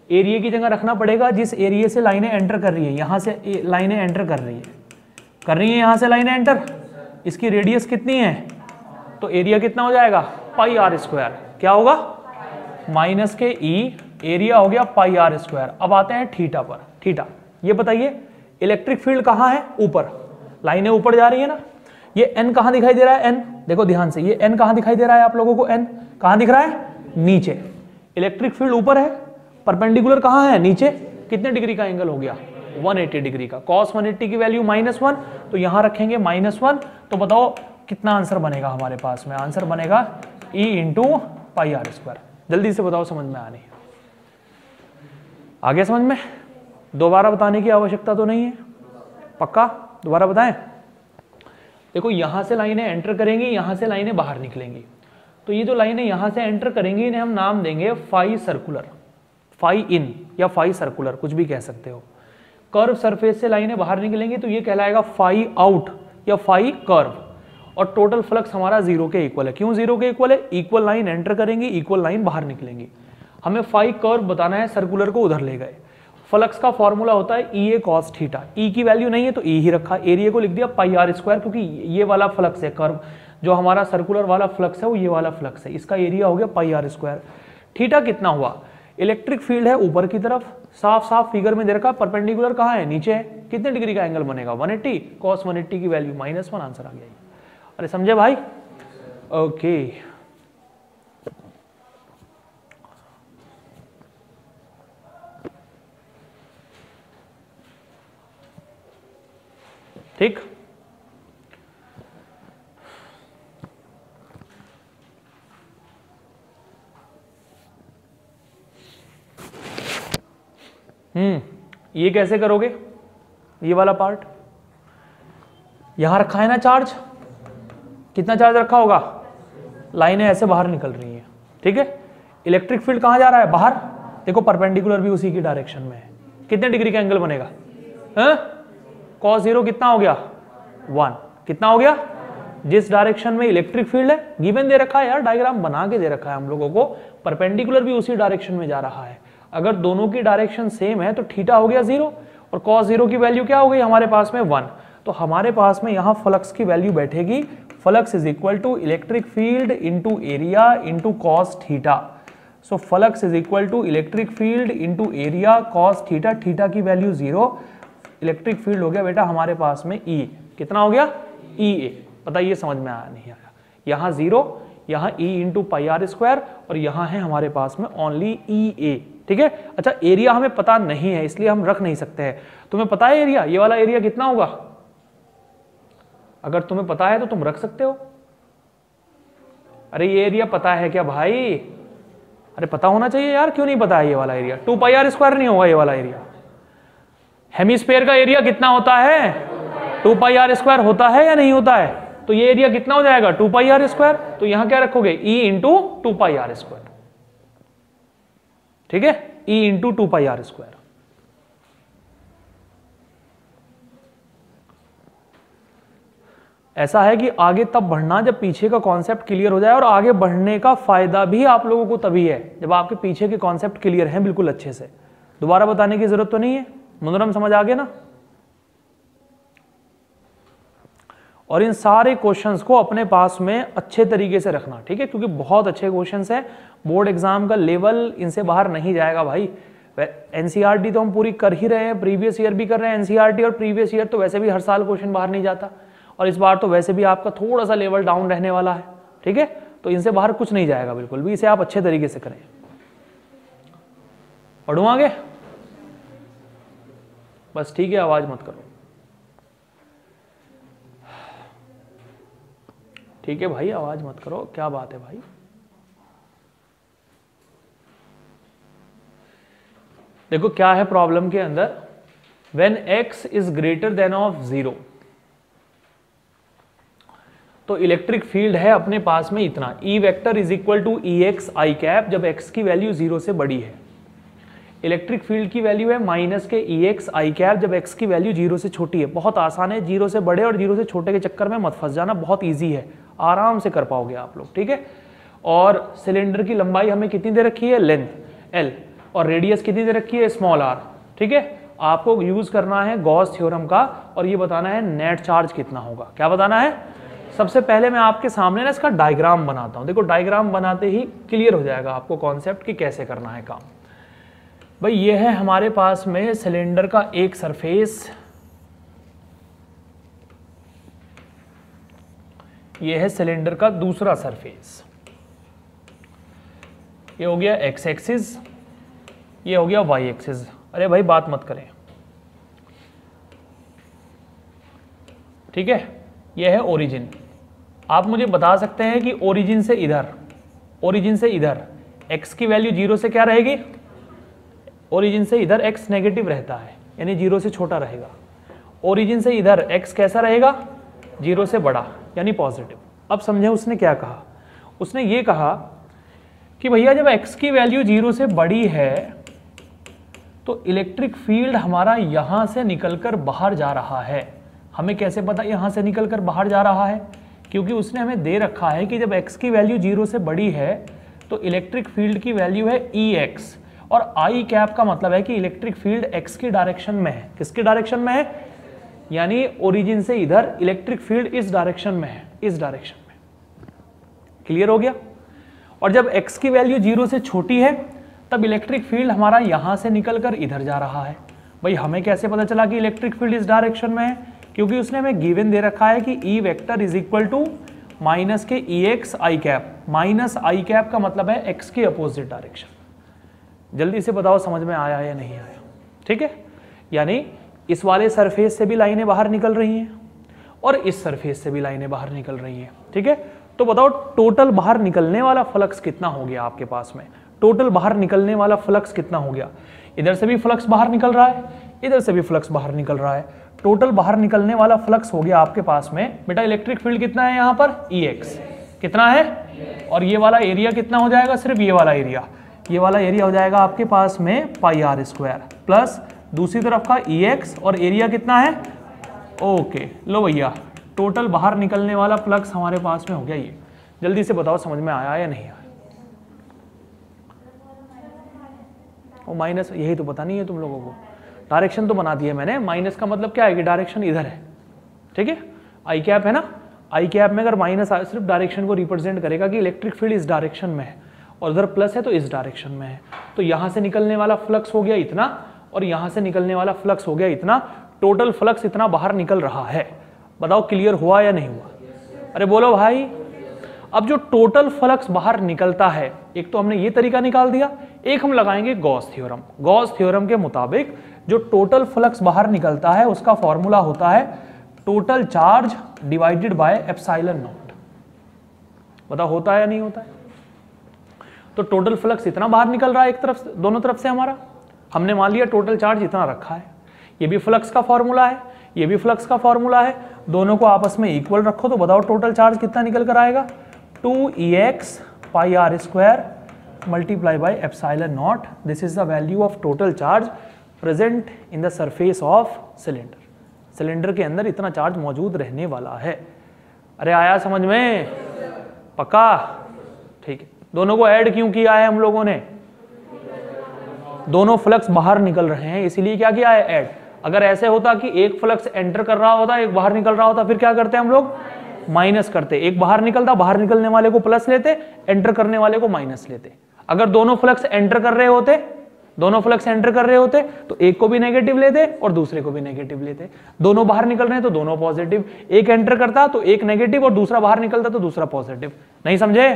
एरिया की जगह रखना पड़ेगा जिस एरिया से लाइनें एंटर कर रही है। यहाँ से लाइनें एंटर कर रही है। कर रही है यहाँ से लाइनें एंटर इसकी रेडियस कितनी है? तो एरिया कितना हो जाएगा? पाई आर स्क्वायर क्या होगा? माइनस के ई e, एरिया हो गया पाई आर स्क्वायर अब आते हैं थीटा पर. थीटा ये बताइए इलेक्ट्रिक फ़ील्ड कहाँ है? ऊपर. लाइनें ऊपर जा रही है ना? ये एन कहाँ दिखाई दे रहा है? एन देखो ध्यान से ये एन कहाँ दिखाई दे रहा है आप लोगों को? एन कहाँ दिख रहा है? नीचे. इलेक्ट्रिक फ़ील्ड ऊपर है. परपेंडिकुलर कहाँ है? नीचे. कितने डिग्री का एंगल हो गया? 180 डिग्री का. कॉस 180 की वैल्यू माइनस वन तो यहाँ रखेंगे माइनस वन तो बताओ कितना आंसर बनेगा हमारे पास में? आंसर बनेगा E into pi R square जल्दी से बताओ, समझ में आने आगे समझ में? दोबारा बताने की आवश्यकता तो नहीं है। पक्का? दोबारा बताएँ? देखो, यहाँ से लाइनें एंटर करेंगी, यहाँ से लाइनें बाहर निकलेंगी। तो ये जो लाइनें यहाँ से एंटर करेंगी, इन्हें हम नाम देंगे फाई सर्कुलर फाई इन या फाई सर्कुलर कुछ भी कह सकते हो। कर्व सरफेस से लाइनें बाहर निकलेंगी तो ये कहलाएगा फाई आउट या फाई कर्व और टोटल फ्लक्स हमारा ज़ीरो के इक्वल है। क्यों ज़ीरो के इक्वल है? इक्वल लाइन एंटर करेंगी इक्वल लाइन बाहर निकलेंगी। हमें फाई कर्व बताना है सर्कुलर को उधर ले गए। फ्लक्स का फॉर्मूला होता है ई ए कॉस थीटा ई की वैल्यू नहीं है तो ई e ही रखा। एरिया को लिख दिया पाई आर स्क्वायर क्योंकि ये वाला फ्लक्स है कर्व जो हमारा सर्कुलर वाला फ्लक्स है, वो ये वाला फ्लक्स है। इसका एरिया हो गया पाई आर स्क्वायर थीटा कितना हुआ? इलेक्ट्रिक फ़ील्ड है ऊपर की तरफ़। साफ़ साफ़ फिगर में दे रखा परपेंडिकुलर कहाँ है? नीचे है। कितने डिग्री का एंगल बनेगा? 180 कॉस 180 की वैल्यू माइनस वन आंसर आ गया। अरे समझे भाई? ओके। ठीक। हम्म ये कैसे करोगे? ये वाला पार्ट यहाँ रखा है ना चार्ज कितना चार्ज रखा होगा? लाइनें ऐसे बाहर निकल रही हैं। ठीक है? इलेक्ट्रिक फ़ील्ड कहाँ जा रहा है? बाहर। देखो परपेंडिकुलर भी उसी की डायरेक्शन में है। कितने डिग्री का एंगल बनेगा? कॉस ज़ीरो कितना हो गया? वन कितना हो गया? जिस डायरेक्शन में इलेक्ट्रिक फ़ील्ड है गिवन दे रखा है यार डायग्राम बना के दे रखा है हम लोगों को। परपेंडिकुलर भी उसी डायरेक्शन में जा रहा है। अगर दोनों की डायरेक्शन सेम है तो थीटा हो गया ज़ीरो और कॉस ज़ीरो की वैल्यू क्या हो गई? हमारे पास में वन तो हमारे पास में यहाँ फ्लक्स की वैल्यू बैठेगी flux is equal to electric field into area into cos theta so flux is equal to electric field into area cos theta theta की वैल्यू ज़ीरो इलेक्ट्रिक फ़ील्ड हो गया बेटा हमारे पास में ई e. कितना हो गया? ई ए बताइए समझ में आया, नहीं आया। यहाँ ज़ीरो यहाँ E into pi R square और यहाँ है हमारे पास में ओनली ई ए ठीक है? अच्छा एरिया हमें पता नहीं है, इसलिए हम रख नहीं सकते हैं। तुम्हें पता है एरिया ये वाला एरिया कितना होगा? अगर तुम्हें पता है तो तुम रख सकते हो। अरे ये एरिया पता है क्या भाई? अरे पता होना चाहिए यार, क्यों नहीं पता है ये वाला area? Two pi R square नहीं होगा ये वाला एरिया। हेमिस्फेयर का एरिया कितना होता है? टू पाई आर स्क्वायर होता है या नहीं होता है? तो ये एरिया कितना हो जाएगा? Two pi R square. तो यहाँ क्या रखोगे? E into two pi R square. ठीक है? E into two pi R square. ऐसा है कि आगे तब बढ़ना जब पीछे का कॉन्सेप्ट क्लियर हो जाए और आगे बढ़ने का फ़ायदा भी आप लोगों को तभी है, जब आपके पीछे के कॉन्सेप्ट क्लियर हैं बिल्कुल अच्छे से। दोबारा बताने की ज़रूरत तो नहीं है। मनोरम समझ आ गया ना? और इन सारे क्वेश्चंस को अपने पास में अच्छे तरीके से रखना, ठीक है? क्योंकि बहुत अच्छे क्वेश्चंस हैं। बोर्ड एग्ज़ाम का लेवल इनसे बाहर नहीं जाएगा भाई। एनसीईआरटी तो हम पूरी कर ही रहे हैं प्रीवियस ईयर भी कर रहे हैं एनसीईआरटी और प्रीवियस ईयर तो वैसे भी हर साल क्वेश्चन बाहर नहीं जाता। और इस बार तो वैसे भी आपका थोड़ा सा लेवल डाउन रहने वाला है, ठीक है? तो इनसे बाहर कुछ नहीं जाएगा बिल्कुल, भी इसे आप अच्छे तरीके से करें। पढ़ू आगे? बस ठीक है, आवाज़ मत करो। ठीक है भाई, आवाज़ मत करो, क्या बात है भाई? देखो, क्या है प्रॉब्लम के अंदर? When X is greater than of zero तो इलेक्ट्रिक फ़ील्ड है अपने पास में इतना। E vector is equal to E X I cap जब एक्स की वैल्यू ज़ीरो से बड़ी है। इलेक्ट्रिक फ़ील्ड की वैल्यू है minus K E X I cap जब एक्स की वैल्यू ज़ीरो से छोटी है। बहुत आसान है ज़ीरो से बड़े और ज़ीरो से छोटे के चक्कर में मत फंस जाना, बहुत ईजी है। आराम से कर पाओगे आप लोग, ठीक है? और सिलेंडर की लंबाई हमें कितनी दे रखी है? लेंथ एल और रेडियस कितनी दे रखी है? स्मॉल आर ठीक है? आपको यूज़ करना है गॉस थ्योरम का और ये बताना है नेट चार्ज कितना होगा। क्या बताना है? सबसे पहले मैं आपके सामने ना इसका डायग्राम बनाता हूँ। देखो डायग्राम बनाते ही क्लियर हो जाएगा आपको कॉन्सेप्ट कि कैसे करना है काम। भाई, ये है हमारे पास में सिलेंडर का एक सरफेस ये है सिलेंडर का दूसरा सरफेस ये हो गया एक्स एक्सिस ये हो गया वाई एक्सिस अरे भाई, बात मत करें। ठीक है? यह है ओरिजिन आप मुझे बता सकते हैं कि ओरिजिन से इधर ओरिजिन से इधर, x की वैल्यू ज़ीरो से क्या रहेगी? ओरिजिन से इधर x नेगेटिव रहता है, यानी ज़ीरो से छोटा रहेगा। ओरिजिन से इधर x कैसा रहेगा? ज़ीरो से बड़ा, यानी पॉजिटिव अब समझे उसने क्या कहा? उसने ये कहा कि भैया, जब x की वैल्यू ज़ीरो से बड़ी है तो इलेक्ट्रिक फ़ील्ड हमारा यहाँ से निकलकर बाहर जा रहा है। हमें कैसे पता यहाँ से निकलकर बाहर जा रहा है? क्योंकि उसने हमें दे रखा है कि जब x की वैल्यू ज़ीरो से बड़ी है तो इलेक्ट्रिक फ़ील्ड की वैल्यू है ई e एक्स और आई कैप का मतलब है कि इलेक्ट्रिक फ़ील्ड x की डायरेक्शन में है. किसकी डायरेक्शन में है? यानी ओरिजिन से इधर इलेक्ट्रिक फ़ील्ड इस डायरेक्शन में है. इस डायरेक्शन में. क्लियर हो गया? और जब x की वैल्यू ज़ीरो से छोटी है, तब इलेक्ट्रिक फ़ील्ड हमारा यहाँ से निकलकर इधर जा रहा है. भाई, हमें कैसे पता चला कि इलेक्ट्रिक फ़ील्ड इस डायरेक्शन में है? क्योंकि उसने हमें गिवन दे रखा है कि E vector is equal to minus K E X I cap minus I cap का मतलब है एक्स के अपोजिट डायरेक्शन जल्दी से बताओ, समझ में आया या नहीं आया? ठीक है? यानी इस वाले सरफेस से भी लाइनें बाहर निकल रही हैं और इस सरफेस से भी लाइनें बाहर निकल रही हैं। ठीक है? तो बताओ टोटल बाहर निकलने वाला फ्लक्स कितना हो गया आपके पास में? टोटल बाहर निकलने वाला फ्लक्स कितना हो गया? इधर से भी फ्लक्स बाहर निकल रहा है, इधर से भी फ्लक्स बाहर निकल रहा है। टोटल बाहर निकलने वाला फ्लक्स हो गया आपके पास में। बेटा इलेक्ट्रिक फ़ील्ड कितना है यहाँ पर? ई e कितना है? और ये वाला एरिया कितना हो जाएगा? सिर्फ़ ये वाला एरिया ये वाला एरिया हो जाएगा आपके पास में पाई आर स्क्वायर प्लस दूसरी तरफ़ का ई एक्स और एरिया कितना है? ओके लो भैया टोटल बाहर निकलने वाला फ्लक्स हमारे पास में हो गया ये। जल्दी से बताओ, समझ में आया या नहीं आया? वो माइनस यही तो पता नहीं है तुम लोगों को। डायरेक्शन तो बना दिया मैंने। माइनस का मतलब क्या है कि डायरेक्शन इधर है। ठीक है? आई कैप है ना? आई कैप में अगर माइनस सिर्फ़ डायरेक्शन को रिप्रेजेंट करेगा कि इलेक्ट्रिक फ़ील्ड इस डायरेक्शन में है और उधर प्लस है तो इस डायरेक्शन में है। तो यहाँ से निकलने वाला फ्लक्स हो गया इतना और यहाँ से निकलने वाला फ्लक्स हो गया इतना। टोटल फ्लक्स इतना बाहर निकल रहा है। बताओ क्लियर हुआ या नहीं हुआ? अरे बोलो भाई। अब जो टोटल फ्लक्स बाहर निकलता है, एक तो हमने ये तरीका निकाल दिया। एक हम लगाएँगे गॉस थ्योरम गॉस थ्योरम के मुताबिक जो टोटल फ्लक्स बाहर निकलता है, उसका फॉर्मूला होता है total charge divided by epsilon naught बताओ, होता है या नहीं होता है? तो टोटल फ्लक्स इतना बाहर निकल रहा है एक तरफ़ दोनों तरफ़ से हमारा। हमने मान लिया टोटल चार्ज इतना रखा है। ये भी फ्लक्स का फॉर्मूला है, ये भी फ्लक्स का फॉर्मूला है। दोनों को आपस में इक्वल रखो तो बताओ टोटल चार्ज कितना निकल कर आएगा? Two E X pi R square multiply by epsilon naught this is the value of total charge present in the surface of cylinder cylinder के अंदर इतना चार्ज मौजूद रहने वाला है। अरे आया समझ में? पक्का? ठीक है। दोनों को ऐड क्यों किया है हम लोगों ने? दोनों फ्लक्स बाहर निकल रहे हैं, इसीलिए क्या किया है? ऐड अगर ऐसे होता कि एक फ्लक्स एंटर कर रहा होता, एक बाहर निकल रहा होता, फिर क्या करते हैं हम लोग? माइनस करते। एक बाहर निकलता, बाहर निकलने वाले को प्लस लेते एंटर करने वाले को माइनस लेते। अगर दोनों फ्लक्स एंटर कर रहे होते दोनों फ्लक्स एंटर कर रहे होते तो एक को भी नेगेटिव लेते और दूसरे को भी नेगेटिव लेते। दोनों बाहर निकल रहे हैं तो दोनों पॉजिटिव एक एंटर करता तो एक नेगेटिव और दूसरा बाहर निकलता तो दूसरा पॉजिटिव नहीं समझे?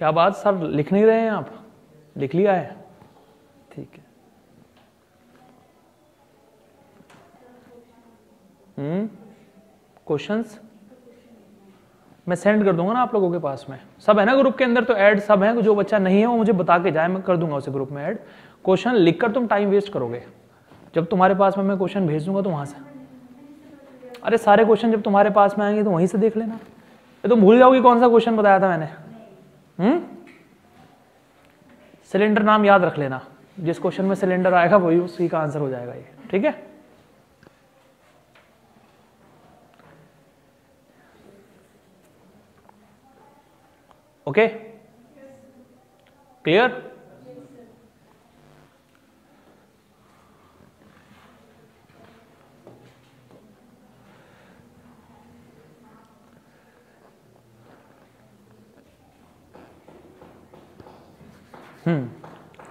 क्या बात सर, लिख नहीं रहे हैं आप? लिख लिया है। ठीक है। हम्म क्वेश्चंस मैं सेंड कर दूँगा ना आप लोगों के पास में। सब है ना ग्रुप के अंदर? तो ऐड सब है, जो बच्चा नहीं है वो मुझे बता के जाए, मैं कर दूँगा उसे ग्रुप में ऐड क्वेश्चन लिखकर तुम टाइम वेस्ट करोगे। जब तुम्हारे पास में मैं क्वेश्चन भेज दूँगा तो वहाँ से। अरे सारे क्वेश्चन जब तुम्हारे पास में आएँगे तो वहीं से देख लेना। ये तो भूल जाओगी कौन सा क्वेश्चन बताया था मैंने। सिलेंडर नाम याद रख लेना। जिस क्वेश्चन में सिलेंडर आएगा, वही उसी का आंसर हो जाएगा ये। ठीक है? ओके क्लियर हम्म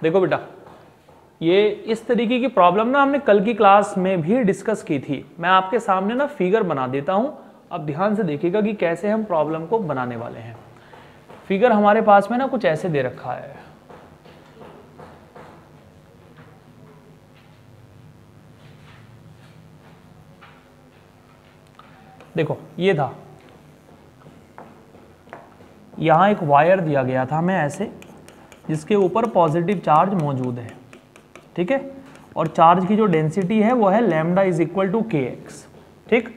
देखो बेटा, ये इस तरीके की प्रॉब्लम ना हमने कल की क्लास में भी डिस्कस की थी। मैं आपके सामने ना फिगर बना देता हूँ। अब ध्यान से देखिएगा कि कैसे हम प्रॉब्लम को बनाने वाले हैं। फिगर हमारे पास में ना कुछ ऐसे दे रखा है। देखो, ये था। यहाँ एक वायर दिया गया था मैं ऐसे। जिसके ऊपर पॉजिटिव चार्ज मौजूद है। ठीक है? और चार्ज की जो डेंसिटी है, वो है lambda is equal to K X ठीक?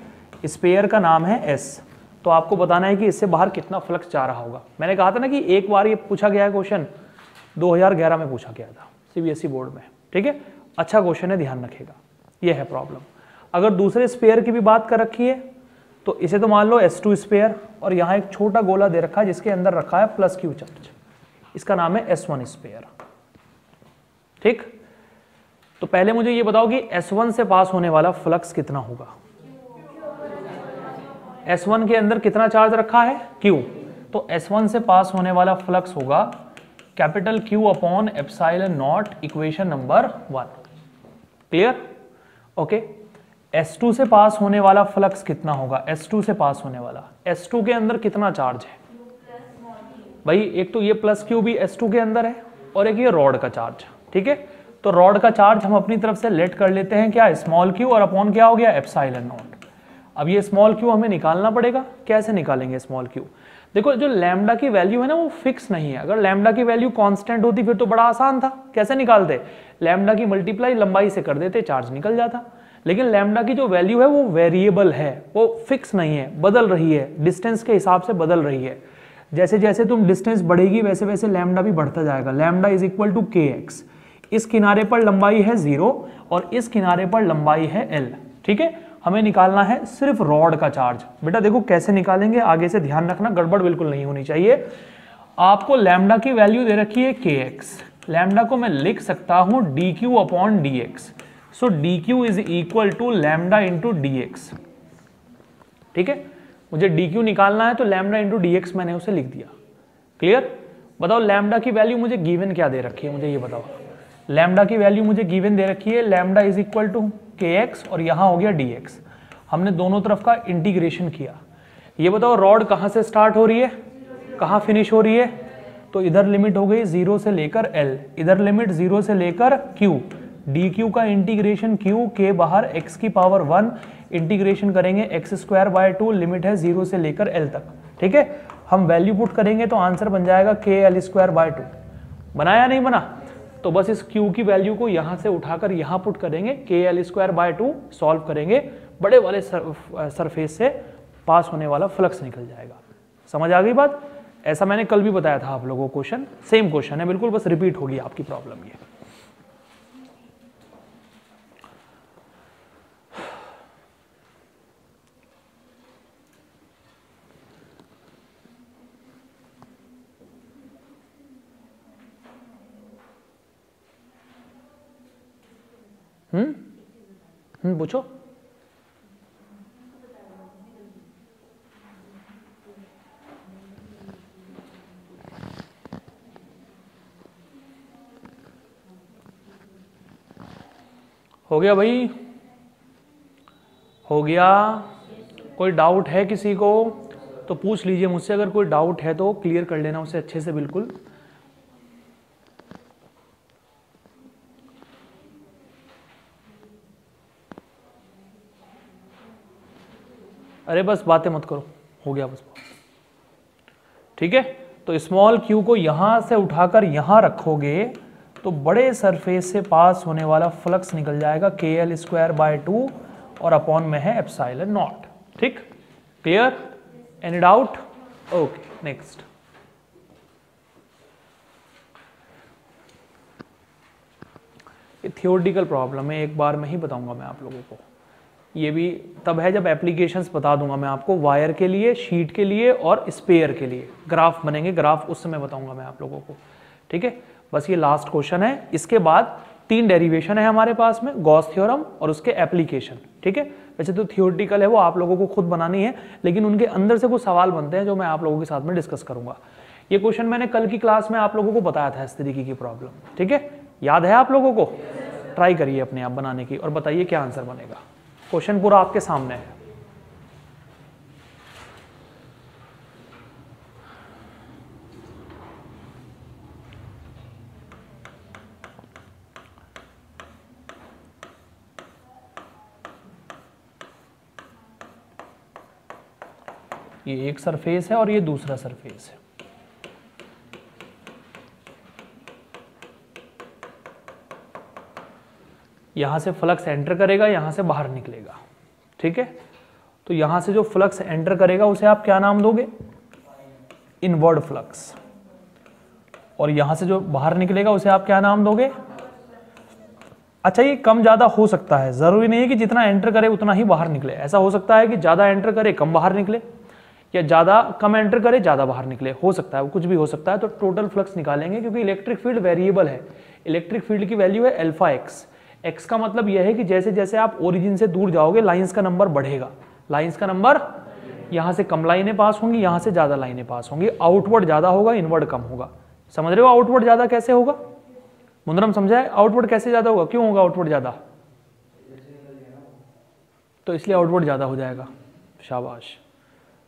स्पेयर का नाम है एस तो आपको बताना है कि इससे बाहर कितना फ्लक्स जा रहा होगा। मैंने कहा था ना कि एक बार ये पूछा गया है क्वेश्चन 2011 में पूछा गया था सीबीएसई बोर्ड e में। ठीक है? अच्छा क्वेश्चन है, ध्यान रखेगा ये है प्रॉब्लम अगर दूसरे स्पेयर की भी बात कर रखी है तो इसे तो मान लो एस टू स्पेयर और यहाँ एक छोटा गोला दे रखा है, जिसके अंदर रखा है प्लस क्यू चार्ज इसका नाम है एस वन स्पेयर ठीक? तो पहले मुझे ये बताओ कि S1 से पास होने वाला फ्लक्स कितना होगा? S1 के अंदर कितना चार्ज रखा है? Q तो S1 से पास होने वाला फ्लक्स होगा capital Q upon epsilon naught equation number one. Clear? Okay. S2 से पास होने वाला फ्लक्स कितना होगा? S2 से पास होने वाला। S2 के अंदर कितना चार्ज है? भाई, एक तो ये प्लस क्यू भी एस टू के अंदर है और एक ये रॉड का चार्ज ठीक है? तो रॉड का चार्ज हम अपनी तरफ़ से लेट कर लेते हैं, क्या? स्मॉल क्यू और अपॉन क्या हो गया? एप्साइलन नॉट अब ये स्मॉल क्यू हमें निकालना पड़ेगा, कैसे निकालेंगे स्मॉल क्यू देखो, जो लैमडा की वैल्यू है ना, वो फिक्स नहीं है। अगर लैमडा की वैल्यू कांस्टेंट होती, फिर तो बड़ा आसान था। कैसे निकालते? लैमडा की मल्टीप्लाई लंबाई से कर देते चार्ज निकल जाता। लेकिन लैमडा की जो वैल्यू है, वो वेरिएबल है, वो फिक्स नहीं है, बदल रही है डिस्टेंस के हिसाब से बदल रही है। जैसे जैसे तुम डिस्टेंस बढ़ेगी वैसे वैसे लैमडा भी बढ़ता जाएगा। Lambda is equal to K X इस किनारे पर लंबाई है ज़ीरो और इस किनारे पर लंबाई है एल ठीक है? हमें निकालना है सिर्फ़ रॉड का चार्ज बेटा देखो कैसे निकालेंगे, आगे से ध्यान रखना, गड़बड़ बिल्कुल नहीं होनी चाहिए। आपको लैमडा की वैल्यू दे रखी है के एक्स लैमडा को मैं लिख सकता हूँ D Q upon D X so D Q is equal to lambda into D X ठीक है? मुझे डी क्यू निकालना है तो लैमडा इंटू डी एक्स मैंने उसे लिख दिया। क्लियर बताओ लैमडा की वैल्यू मुझे गिवन क्या दे रखी है? मुझे ये बताओ। लैमडा की वैल्यू मुझे गिवन दे रखी है lambda is equal to K X और यहाँ हो गया डी एक्स हमने दोनों तरफ़ का इंटीग्रेशन किया। ये बताओ रॉड कहाँ से स्टार्ट हो रही है? कहाँ फिनिश हो रही है? तो इधर लिमिट हो गई ज़ीरो से लेकर एल इधर लिमिट ज़ीरो से लेकर क्यू डी क्यू का इंटीग्रेशन क्यू के बाहर एक्स की पावर वन इंटीग्रेशन करेंगे X square by two, limit है ज़ीरो से लेकर एल तक। ठीक है? हम वैल्यू पुट करेंगे तो आंसर बन जाएगा के एल स्क्वायर बाय टू बनाया नहीं बना? तो बस इस Q की वैल्यू को यहाँ से उठाकर यहाँ पुट करेंगे K L square by two solve करेंगे। बड़े वाले सरफेस से पास होने वाला फ्लक्स निकल जाएगा। समझ आ गई बात? ऐसा मैंने कल भी बताया था आप लोगों को क्वेश्चन सेम क्वेश्चन है, बिल्कुल बस रिपीट होगी आपकी प्रॉब्लम ये। हम्म? हम्म पूछो। हो गया भाई। हो गया। कोई डाउट है किसी को तो पूछ लीजिए मुझसे। अगर कोई डाउट है तो क्लियर कर लेना उसे अच्छे से, बिल्कुल। अरे बस बातें मत करो। हो गया बस ठीक है? तो स्मॉल क्यू को यहाँ से उठाकर यहाँ रखोगे तो बड़े सरफेस से पास होने वाला फ्लक्स निकल जाएगा K L square by two और अपॉन में है एप्साइलन नॉट ठीक? Clear any doubt okay next theoretical problem है, एक बार में ही बताऊँगा मैं आप लोगों को। ये भी तब है जब एप्लीकेशंस बता दूँगा मैं आपको वायर के लिए शीट के लिए और स्पेयर के लिए। ग्राफ बनेंगे ग्राफ उस समय बताऊँगा मैं आप लोगों को। ठीक है? बस ये लास्ट क्वेश्चन है। इसके बाद तीन डेरिवेशन है हमारे पास में गॉस थ्योरम और उसके एप्लीकेशन ठीक है? वैसे तो थियोरटिकल है, वो आप लोगों को खुद बनानी है, लेकिन उनके अंदर से कुछ सवाल बनते हैं जो मैं आप लोगों के साथ में डिस्कस करूँगा। ये क्वेश्चन मैंने कल की क्लास में आप लोगों को बताया था इस तरीके की प्रॉब्लम ठीक है? याद है आप लोगों को? ट्राई करिए अपने आप बनाने की और बताइए क्या आंसर बनेगा। क्वेश्चन पूरा आपके सामने है। ये एक सरफेस है और ये दूसरा सरफेस है। यहाँ से फ्लक्स एंटर करेगा, यहाँ से बाहर निकलेगा। ठीक है? तो यहाँ से जो फ्लक्स एंटर करेगा, उसे आप क्या नाम दोगे? Inward flux. और यहाँ से जो बाहर निकलेगा, उसे आप क्या नाम दोगे? अच्छा ये कम ज़्यादा हो सकता है। ज़रूरी नहीं है कि जितना एंटर करे, उतना ही बाहर निकले। ऐसा हो सकता है कि ज़्यादा एंटर करे, कम बाहर निकले, या ज़्यादा कम एंटर करे, ज़्यादा बाहर निकले। हो सकता है वो कुछ भी हो सकता है। तो टोटल फ्लक्स निकालेंगे, क्योंकि इलेक्ट्रिक फ़ील्ड वेरिएबल है। इलेक्ट्रिक फ़ील्ड की वैल्यू है एल्फा एक्स। एक्स का मतलब यह है कि जैसे जैसे आप ओरिजिन से दूर जाओगे लाइंस का नंबर बढ़ेगा। लाइंस का नंबर यहाँ से कम लाइनें पास होंगी, यहाँ से ज़्यादा लाइनें पास होंगी। आउटवर्ड ज़्यादा होगा इनवर्ड कम होगा। समझ रहे हो आउटवर्ड ज़्यादा कैसे होगा? मुंदरम समझा है? आउटवर्ड कैसे ज़्यादा होगा? क्यों होगा आउटवर्ड ज़्यादा? तो इसलिए आउटपुट ज़्यादा हो जाएगा। शाबाश।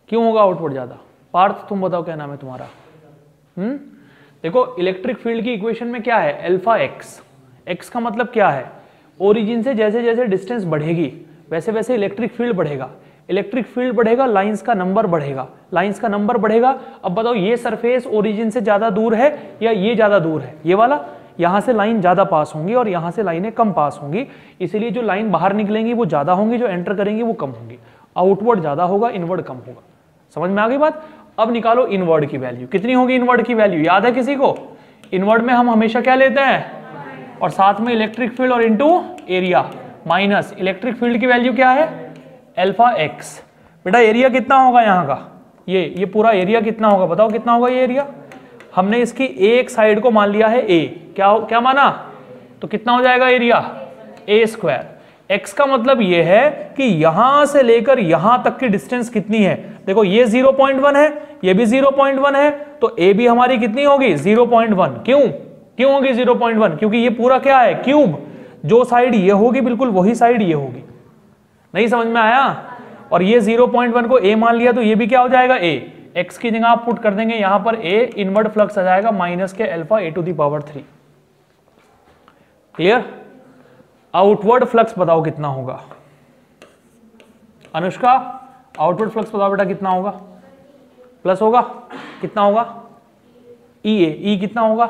क्यों होगा आउटपुट ज़्यादा? पार्थ, तुम बताओ क्या नाम है तुम्हारा? हम्म? देखो इलेक्ट्रिक फ़ील्ड की इक्वेशन में क्या है? अल्फ़ा एक्स एक्स का मतलब क्या है? ओरिजिन से जैसे जैसे डिस्टेंस बढ़ेगी, वैसे वैसे इलेक्ट्रिक फ़ील्ड बढ़ेगा। इलेक्ट्रिक फ़ील्ड बढ़ेगा लाइंस का नंबर बढ़ेगा। लाइंस का नंबर बढ़ेगा, अब बताओ ये सरफेस ओरिजिन से ज़्यादा दूर है या ये ज़्यादा दूर है? ये वाला, यहाँ से लाइन ज़्यादा पास होंगी और यहाँ से लाइनें कम पास होंगी। इसीलिए जो लाइन बाहर निकलेंगी, वो ज़्यादा होंगी, जो एंटर करेंगी, वो कम होंगी। आउटवर्ड ज़्यादा होगा इनवर्ड कम होगा। समझ में आ गई बात? अब निकालो इनवर्ड की वैल्यू कितनी होगी इनवर्ड की वैल्यू याद है किसी को? इनवर्ड में हम हमेशा क्या लेते हैं? और साथ में इलेक्ट्रिक फ़ील्ड और into area minus electric field की वैल्यू क्या है? एल्फा एक्स बेटा एरिया कितना होगा यहाँ का? ये ये पूरा एरिया कितना होगा? बताओ कितना होगा ये एरिया हमने इसकी एक साइड को मान लिया है ए क्या क्या माना? तो कितना हो जाएगा एरिया ए स्क्वायर एक्स का मतलब ये है कि यहाँ से लेकर यहाँ तक की डिस्टेंस कितनी है? देखो, ये 0.1 है, ये भी 0.1 है तो ए भी हमारी कितनी होगी? 0.1 क्यों? क्यों होगी 0.1 क्योंकि ये पूरा क्या है? क्यूब जो साइड ये होगी, बिल्कुल वही साइड ये होगी। नहीं समझ में आया? और ये 0.1 को ए मान लिया तो ये भी क्या हो जाएगा? ए एक्स की जगह आप पुट कर देंगे, यहाँ पर ए इनवर्ट फ्लक्स आ जाएगा माइनस के alpha a to the power three clear outward flux बताओ कितना होगा? अनुष्का आउटवर्ड फ्लक्स बताओ बेटा कितना होगा? प्लस होगा? कितना होगा? ई ए ई कितना होगा?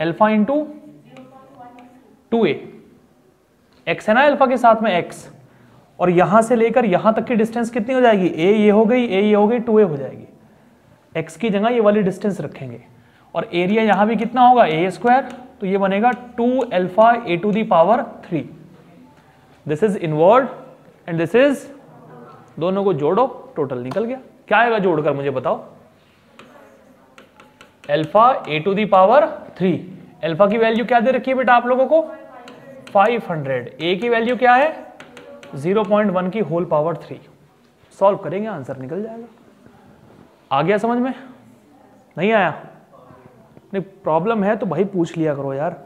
Alpha into two a x है ना अल्फ़ा के साथ में एक्स और यहाँ से लेकर यहाँ तक की डिस्टेंस कितनी हो जाएगी? ए ये हो गई ए ये हो गई टू ए हो जाएगी. एक्स की जगह ये वाली डिस्टेंस रखेंगे. और एरिया यहाँ भी कितना होगा? ए स्क्वायर तो ये बनेगा two alpha a to the power three this is inward and this is दोनों को जोड़ो टोटल निकल गया. क्या आएगा जोड़कर मुझे बताओ? Alpha a to the power three alpha की वैल्यू क्या दे रखी है बेटा आप लोगों को? 500 ए की वैल्यू क्या है? 0.1 की होल पावर थ्री सॉल्व करेंगे आंसर निकल जाएगा। आ गया समझ में? नहीं आया? नहीं प्रॉब्लम है तो भाई पूछ लिया करो यार।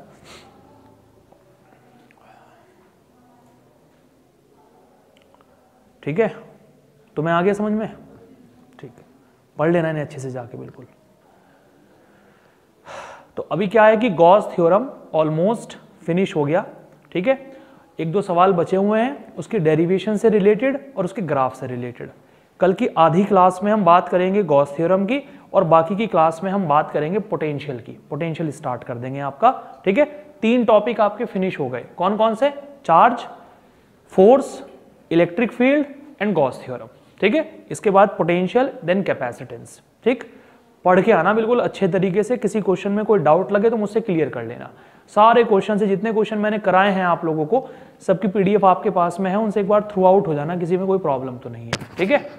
ठीक है? तुम्हें आ गया समझ में? ठीक। पढ़ लेना इन्हें अच्छे से जाके, बिल्कुल। तो अभी क्या है कि गॉस थ्योरम ऑलमोस्ट फिनिश हो गया, ठीक है? एक दो सवाल बचे हुए हैं, उसके डेरिवेशन से रिलेटेड और उसके ग्राफ से रिलेटेड। कल की आधी क्लास में हम बात करेंगे गॉस थ्योरम की और बाकी की क्लास में हम बात करेंगे पोटेंशियल की। पोटेंशियल स्टार्ट कर देंगे आपका, ठीक है? तीन टॉपिक आपके फिनिश हो गए। कौन कौन से? Charge, force, electric field and Gauss theorem, ठीक है? इसके बाद पोटेंशियल देन कैपेसिटेंस ठीक? पढ़ के आना बिल्कुल अच्छे तरीके से, किसी क्वेश्चन में कोई डाउट लगे तो मुझसे क्लियर कर लेना। सारे क्वेश्चन से, जितने क्वेश्चन मैंने कराए हैं आप लोगों को, सबकी पीडीएफ आपके पास में है, उनसे एक बार थ्रू आउट हो जाना, किसी में कोई प्रॉब्लम तो नहीं है। ठीक है?